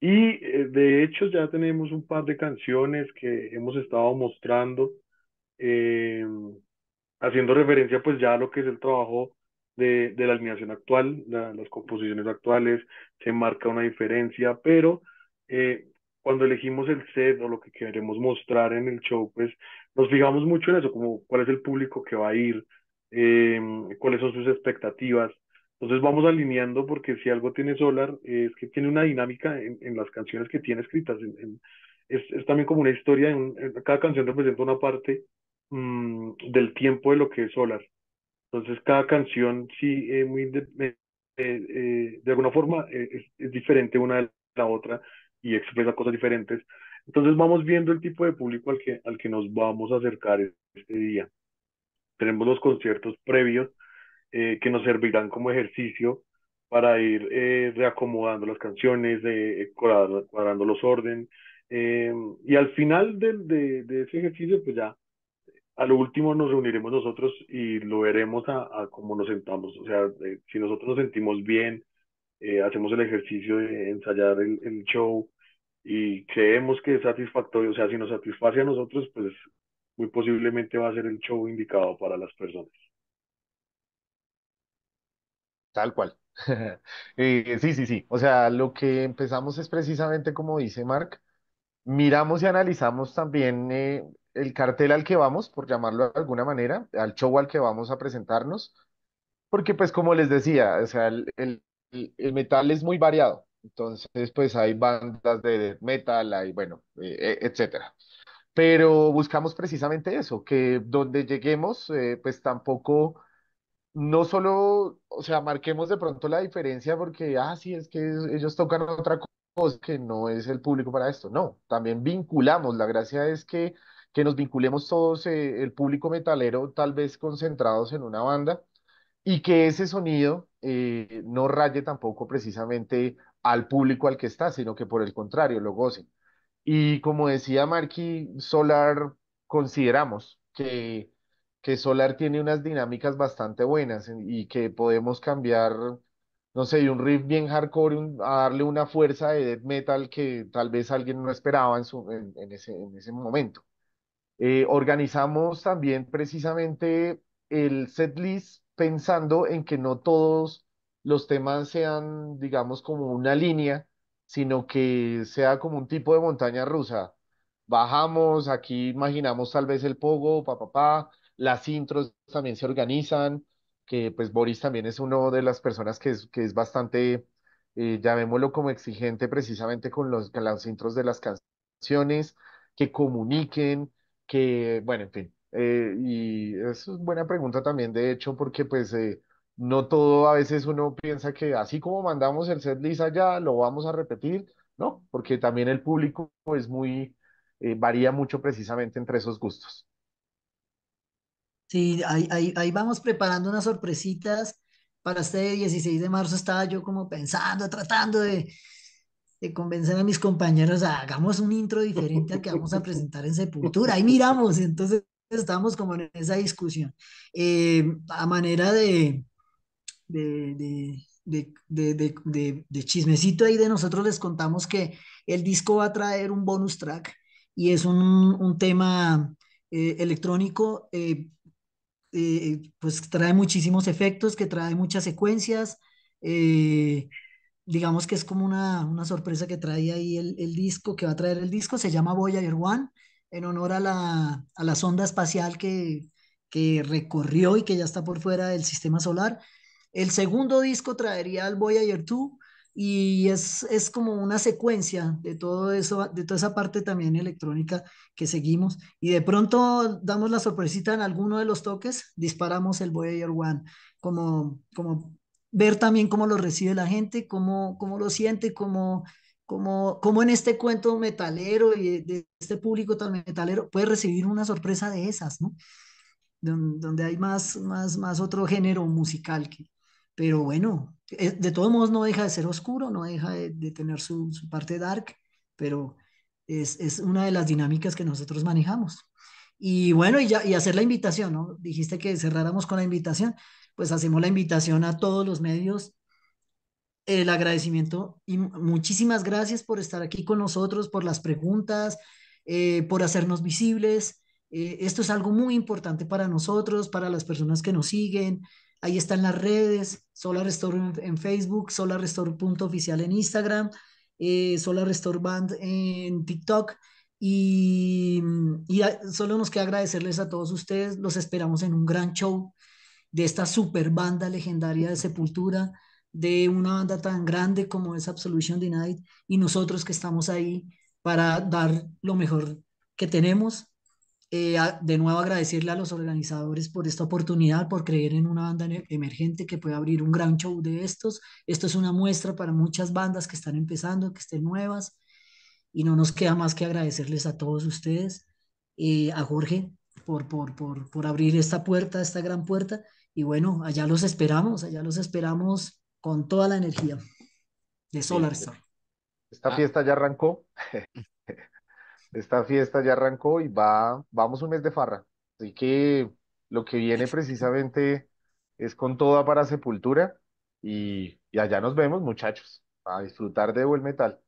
Y eh, de hecho ya tenemos un par de canciones que hemos estado mostrando, eh, haciendo referencia pues ya a lo que es el trabajo de, de la alineación actual, la- las composiciones actuales, se marca una diferencia, pero eh, cuando elegimos el set o lo que queremos mostrar en el show, pues nos fijamos mucho en eso, como cuál es el público que va a ir, eh, cuáles son sus expectativas. Entonces vamos alineando porque si algo tiene Solar eh, es que tiene una dinámica en, en las canciones que tiene escritas. es, es también como una historia, cada canción representa una parte mm, del tiempo de lo que es Solar. Entonces cada canción sí eh, muy de, eh, eh, de alguna forma eh, es, es diferente una de la otra y expresa cosas diferentes. Entonces vamos viendo el tipo de público al que, al que nos vamos a acercar este día. Tenemos los conciertos previos que nos servirán como ejercicio para ir reacomodando las canciones, cuadrando, cuadrando los orden. y al final del- de, de ese ejercicio, pues ya a lo último nos reuniremos nosotros y lo veremos a, a cómo nos sentamos. O sea, si nosotros nos sentimos bien, eh, hacemos el ejercicio de ensayar el, el show y creemos que es satisfactorio, o sea, si nos satisface a nosotros, pues muy posiblemente va a ser el show indicado para las personas. Tal cual. Eh, sí, sí, sí. O sea, lo que empezamos es precisamente como dice Mark, miramos y analizamos también eh, el cartel al que vamos, por llamarlo de alguna manera, al show al que vamos a presentarnos, porque pues como les decía, o sea, el, el- metal es muy variado. Entonces, pues hay bandas de metal, hay, bueno, eh, eh, etcétera. Pero buscamos precisamente eso, que donde lleguemos, eh, pues tampoco no solo, o sea, marquemos de pronto la diferencia porque, ah, sí, es que ellos tocan otra cosa que no es el público para esto. No, también vinculamos. La gracia es que, que nos vinculemos todos, eh, el público metalero, tal vez concentrados en una banda, y que ese sonido eh, no raye tampoco precisamente al público al que está, sino que por el contrario, lo gocen. Y como decía Marky, Solar, consideramos que, que Solar tiene unas dinámicas bastante buenas en- y que podemos cambiar, no sé, de un riff bien hardcore un- a darle una fuerza de death metal que tal vez alguien no esperaba en, su, en, en ese, en ese momento. Eh, organizamos también precisamente el setlist pensando en que no todos los temas sean, digamos, como una línea, sino que sea como un tipo de montaña rusa. Bajamos, aquí imaginamos tal vez el pogo, pa, pa, las intros también se organizan, que pues Boris también es uno de las personas que es, que es bastante, eh, llamémoslo como exigente precisamente con los, con las intros de las canciones, que comuniquen que, bueno, en fin, eh, y es buena pregunta también, de hecho, porque pues eh, no todo, a veces uno piensa que así como mandamos el set list allá, lo vamos a repetir, ¿no? Porque también el público es muy, eh, varía mucho precisamente entre esos gustos. Sí, ahí, ahí, ahí vamos preparando unas sorpresitas para este 16 de marzo. Estaba yo como pensando, tratando de, de convencer a mis compañeros, a, hagamos un intro diferente al que vamos a presentar en Sepultura. Ahí miramos, entonces estamos como en esa discusión. Eh, a manera de, de, de, de, de, chismecito ahí de nosotros les contamos que el disco va a traer un bonus track y es un, un tema eh, electrónico, eh, eh, pues trae muchísimos efectos, que trae muchas secuencias. eh, digamos que es como una, una sorpresa que trae ahí el, el disco, que va a traer el disco, se llama Voyager One, en honor a la, a la sonda espacial que, que recorrió y que ya está por fuera del sistema solar. El segundo disco traería el Voyager 2 y es, es como una secuencia de todo eso, de toda esa parte también electrónica que seguimos. Y de pronto damos la sorpresita en alguno de los toques, disparamos el Voyager One, como, como ver también cómo lo recibe la gente, cómo, cómo lo siente, cómo, cómo, cómo en este cuento metalero y de, este público tan metalero puede recibir una sorpresa de esas, ¿no? Don- donde hay más, más, más otro género musical que, pero bueno, eh, de todos modos no deja de ser oscuro, no deja de, de tener su, su parte dark, pero es, es una de las dinámicas que nosotros manejamos. Y bueno, y, ya, y hacer la invitación, ¿no? Dijiste que cerráramos con la invitación, pues hacemos la invitación a todos los medios, el agradecimiento y mu- muchísimas gracias por estar aquí con nosotros, por las preguntas, eh, por hacernos visibles. Eh, esto es algo muy importante para nosotros, para las personas que nos siguen. Ahí están las redes, Solar Restore en, Facebook, Solar Restore oficial en Instagram, eh, Restore Band en TikTok. Y, y solo nos queda agradecerles a todos ustedes. Los esperamos en un gran show de esta super banda legendaria de Sepultura, de una banda tan grande como es Absolution Denied, y nosotros que estamos ahí para dar lo mejor que tenemos eh, de nuevo agradecerle a los organizadores por esta oportunidad, por creer en una banda emergente que puede abrir un gran show de estos. Esto es una muestra para muchas bandas que están empezando, que estén nuevas. Y no nos queda más que agradecerles a todos ustedes, eh, a Jorge, por, por, por, por abrir esta puerta, esta gran puerta. Y bueno, allá los esperamos, allá los esperamos con toda la energía de Solar Star. Esta fiesta ya arrancó. Esta fiesta ya arrancó y va, vamos un mes de farra. Así que lo que viene precisamente es con toda para Sepultura y, y allá nos vemos, muchachos, a disfrutar de buen metal,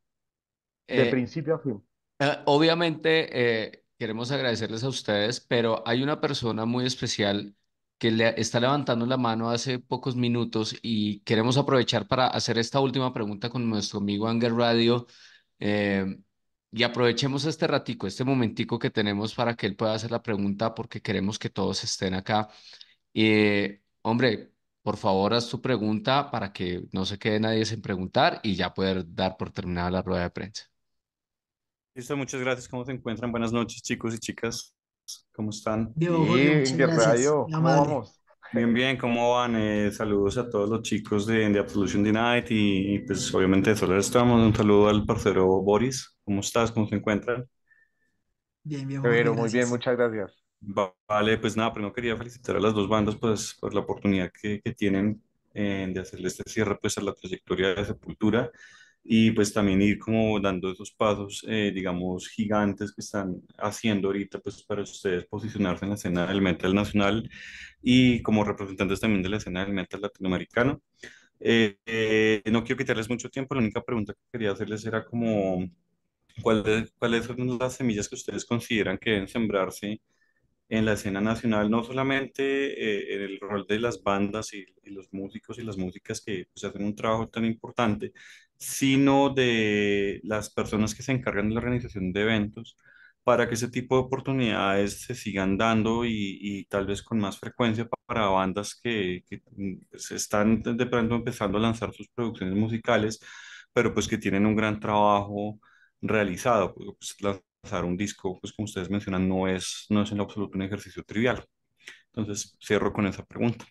de Eh, principio a fin. eh, obviamente eh, queremos agradecerles a ustedes, pero hay una persona muy especial que le está levantando la mano hace pocos minutos y queremos aprovechar para hacer esta última pregunta con nuestro amigo Anger Radio. eh, y aprovechemos este ratico, este momentico que tenemos para que él pueda hacer la pregunta porque queremos que todos estén acá. Eh, hombre, por favor, haz tu pregunta para que no se quede nadie sin preguntar y ya poder dar por terminada la rueda de prensa. Listo, muchas gracias. ¿Cómo se encuentran? Buenas noches, chicos y chicas. ¿Cómo están? Diego, Jorge, ¿cómo vamos? Bien, bien, ¿cómo van? Eh, saludos a todos los chicos de, de Absolution Denied y, y, pues obviamente de Solar Storm. Un saludo al parcero Boris. ¿Cómo estás? ¿Cómo se encuentran? Bien, bien, Jorge, Pero muy bien, muchas gracias. Va- Vale, pues nada, primero quería felicitar a las dos bandas pues por la oportunidad que, que tienen eh, de hacerle este cierre pues a la trayectoria de Sepultura y pues también ir como dando esos pasos eh, digamos gigantes que están haciendo ahorita pues para ustedes posicionarse en la escena del metal nacional y como representantes también de la escena del metal latinoamericano. Eh, eh, no quiero quitarles mucho tiempo, la única pregunta que quería hacerles era como ¿cuáles, cuáles son las semillas que ustedes consideran que deben sembrarse en la escena nacional, no solamente eh, en el rol de las bandas y, y los músicos y las músicas que pues, hacen un trabajo tan importante, sino de las personas que se encargan de la organización de eventos para que ese tipo de oportunidades se sigan dando y, y tal vez con más frecuencia pa- para bandas que, que, mm, pues, están de pronto empezando a lanzar sus producciones musicales, pero pues que tienen un gran trabajo realizado. Pues, lanzar un disco, pues como ustedes mencionan, no es, no es en lo absoluto un ejercicio trivial. Entonces, cierro con esa pregunta.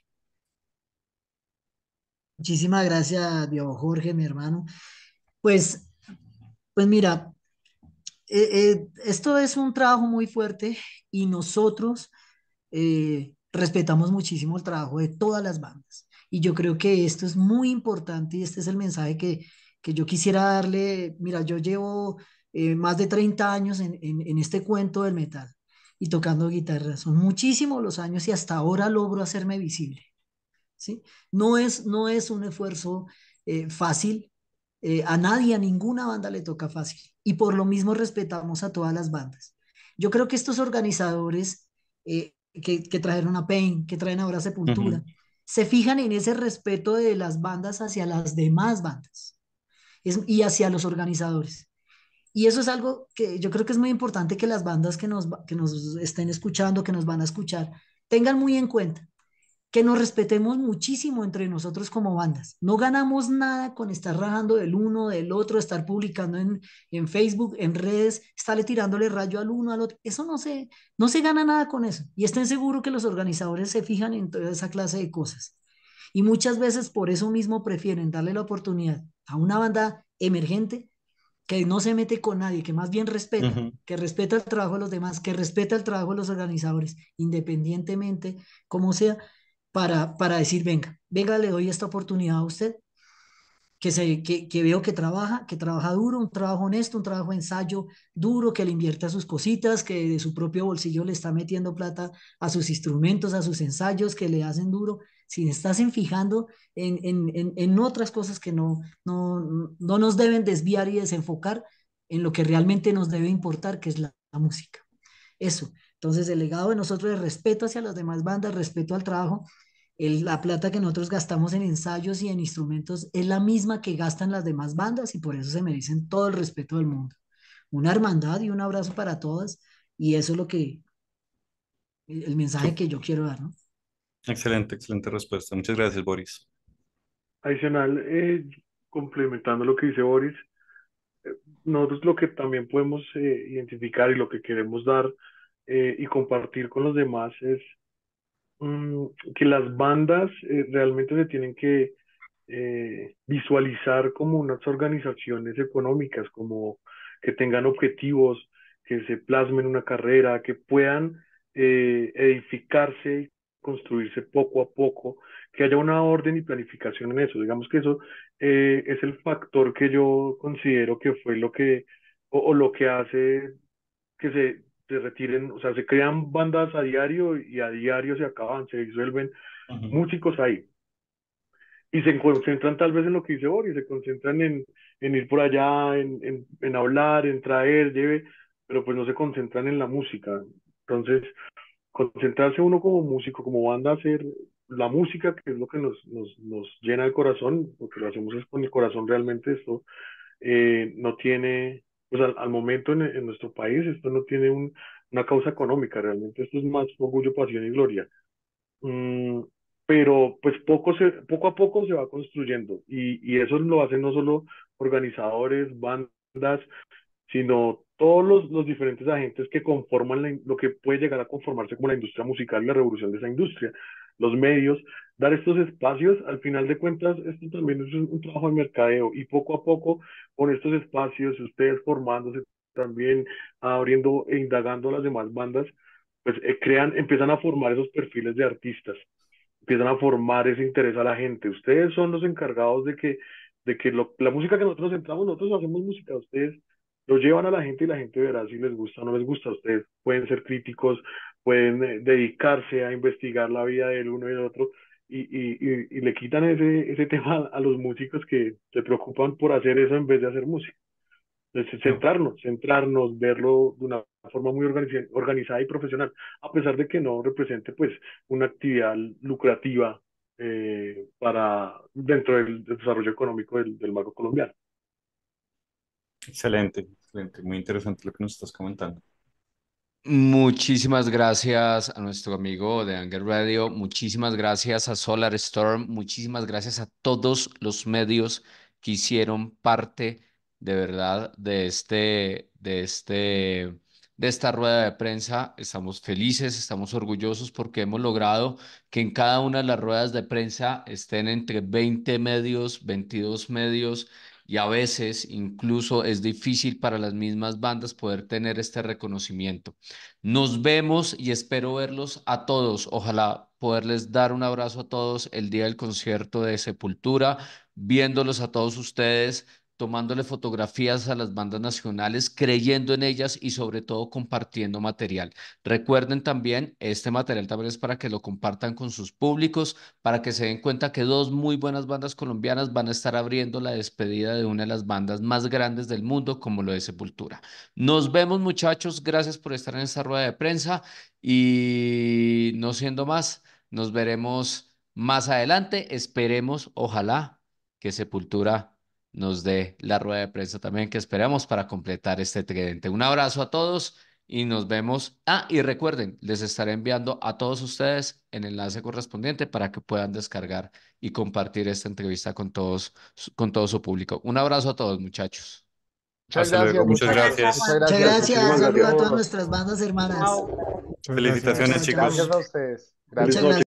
Muchísimas gracias, Diego Jorge, mi hermano. Pues, pues mira, eh, eh, esto es un trabajo muy fuerte y nosotros eh, respetamos muchísimo el trabajo de todas las bandas. Y yo creo que esto es muy importante y este es el mensaje que, que yo quisiera darle. Mira, yo llevo más de 30 años en, en, en este cuento del metal y tocando guitarra. Son muchísimos los años y hasta ahora logro hacerme visible. ¿Sí? No es, no es un esfuerzo eh, fácil. eh, a nadie, a ninguna banda le toca fácil. Y por lo mismo respetamos a todas las bandas. Yo creo que estos organizadores eh, que, que trajeron a Pain, que traen ahora Sepultura, se fijan en ese respeto de las bandas hacia las demás bandas es- y hacia los organizadores. Y eso es algo que yo creo que es muy importante que las bandas que nos, que nos estén escuchando, que nos van a escuchar, tengan muy en cuenta que nos respetemos muchísimo entre nosotros como bandas. No ganamos nada con estar rajando del uno, del otro, estar publicando en, en Facebook, en redes, estarle tirándole rayo al uno, al otro. Eso no se, no se gana nada con eso. Y estén seguros que los organizadores se fijan en toda esa clase de cosas. Y muchas veces por eso mismo prefieren darle la oportunidad a una banda emergente que no se mete con nadie, que más bien respeta, Ujú. que respeta el trabajo de los demás, que respeta el trabajo de los organizadores, independientemente como sea, para, para decir, venga, venga, le doy esta oportunidad a usted, que, se, que, que veo que trabaja, que trabaja duro, un trabajo honesto, un trabajo ensayo duro, que le invierte a sus cositas, que de su propio bolsillo le está metiendo plata a sus instrumentos, a sus ensayos, que le hacen duro, si estás fijando en, en, en, en otras cosas que no, no, no nos deben desviar y desenfocar en lo que realmente nos debe importar, que es la música. Eso. Entonces, el legado de nosotros es respeto hacia las demás bandas, respeto al trabajo. El- la plata que nosotros gastamos en ensayos y en instrumentos es la misma que gastan las demás bandas y por eso se merecen todo el respeto del mundo. Una hermandad y un abrazo para todas y eso es lo que, el mensaje que yo quiero dar, ¿no? Excelente, excelente respuesta. Muchas gracias, Boris. Adicional, eh, complementando lo que dice Boris, eh, nosotros lo que también podemos eh, identificar y lo que queremos dar eh, y compartir con los demás es mm, que las bandas eh, realmente se tienen que eh, visualizar como unas organizaciones económicas, como que tengan objetivos, que se plasmen una carrera, que puedan edificarse construirse poco a poco, que haya una orden y planificación en eso. Digamos que eso es el factor que yo considero que fue lo que, o lo que hace que se, se retiren, o sea, se crean bandas a diario y a diario se acaban, se disuelven músicos ahí y se concentran tal vez en lo que dice Boris, se concentran en, en ir por allá, en, en, en, hablar, en traer, lleve, pero pues no se concentran en la música. Entonces, concentrarse uno como músico, como banda, hacer la música, que es lo que nos, nos, nos llena el corazón, porque lo hacemos es con el corazón realmente, esto eh, no tiene, pues al, al momento en, en, nuestro país, esto no tiene un, una causa económica, realmente esto es más orgullo, pasión y gloria. Mm, pero pues poco, se, poco a poco se va construyendo y, y eso lo hacen no solo organizadores, bandas, sino todos los, los diferentes agentes que conforman la, lo que puede llegar a conformarse como la industria musical y la revolución de esa industria, los medios, dar estos espacios, al final de cuentas, esto también es un, un trabajo de mercadeo y poco a poco con estos espacios, ustedes formándose también, abriendo e indagando las demás bandas, pues eh, crean, empiezan a formar esos perfiles de artistas empiezan a formar ese interés a la gente. Ustedes son los encargados de que, de que lo, la música que nosotros entramos, nosotros hacemos música, ustedes lo llevan a la gente y la gente verá si les gusta o no les gusta. Ustedes pueden ser críticos, pueden eh, dedicarse a investigar la vida del uno y del otro y, y, y, y le quitan ese, ese tema a los músicos que se preocupan por hacer eso en vez de hacer música. Entonces, centrarnos, centrarnos, verlo de una forma muy organizada y profesional, a pesar de que no represente pues una actividad lucrativa eh, para dentro del, del, desarrollo económico del, del mago colombiano. Excelente, excelente, muy interesante lo que nos estás comentando. Muchísimas gracias a nuestro amigo de Anger Radio, muchísimas gracias a Solar Storm, muchísimas gracias a todos los medios que hicieron parte de verdad de este, de este, de esta rueda de prensa. Estamos felices, estamos orgullosos porque hemos logrado que en cada una de las ruedas de prensa estén entre 20 medios, 22 medios y a veces incluso es difícil para las mismas bandas poder tener este reconocimiento. Nos vemos y espero verlos a todos. Ojalá poderles dar un abrazo a todos el día del concierto de Sepultura, viéndolos a todos ustedes tomándole fotografías a las bandas nacionales, creyendo en ellas y sobre todo compartiendo material. Recuerden también, este material también es para que lo compartan con sus públicos, para que se den cuenta que dos muy buenas bandas colombianas van a estar abriendo la despedida de una de las bandas más grandes del mundo, como lo de Sepultura. Nos vemos muchachos, gracias por estar en esta rueda de prensa y no siendo más, nos veremos más adelante. Esperemos, ojalá, que Sepultura nos dé la rueda de prensa también que esperamos para completar este tridente. Un abrazo a todos y nos vemos. Ah, y recuerden, les estaré enviando a todos ustedes el enlace correspondiente para que puedan descargar y compartir esta entrevista con todos, con todo su público. Un abrazo a todos, muchachos. Muchas gracias. Muchas gracias. Muchas gracias. Saludos a todas nuestras bandas hermanas. Felicitaciones, chicos. Gracias a ustedes. Gracias.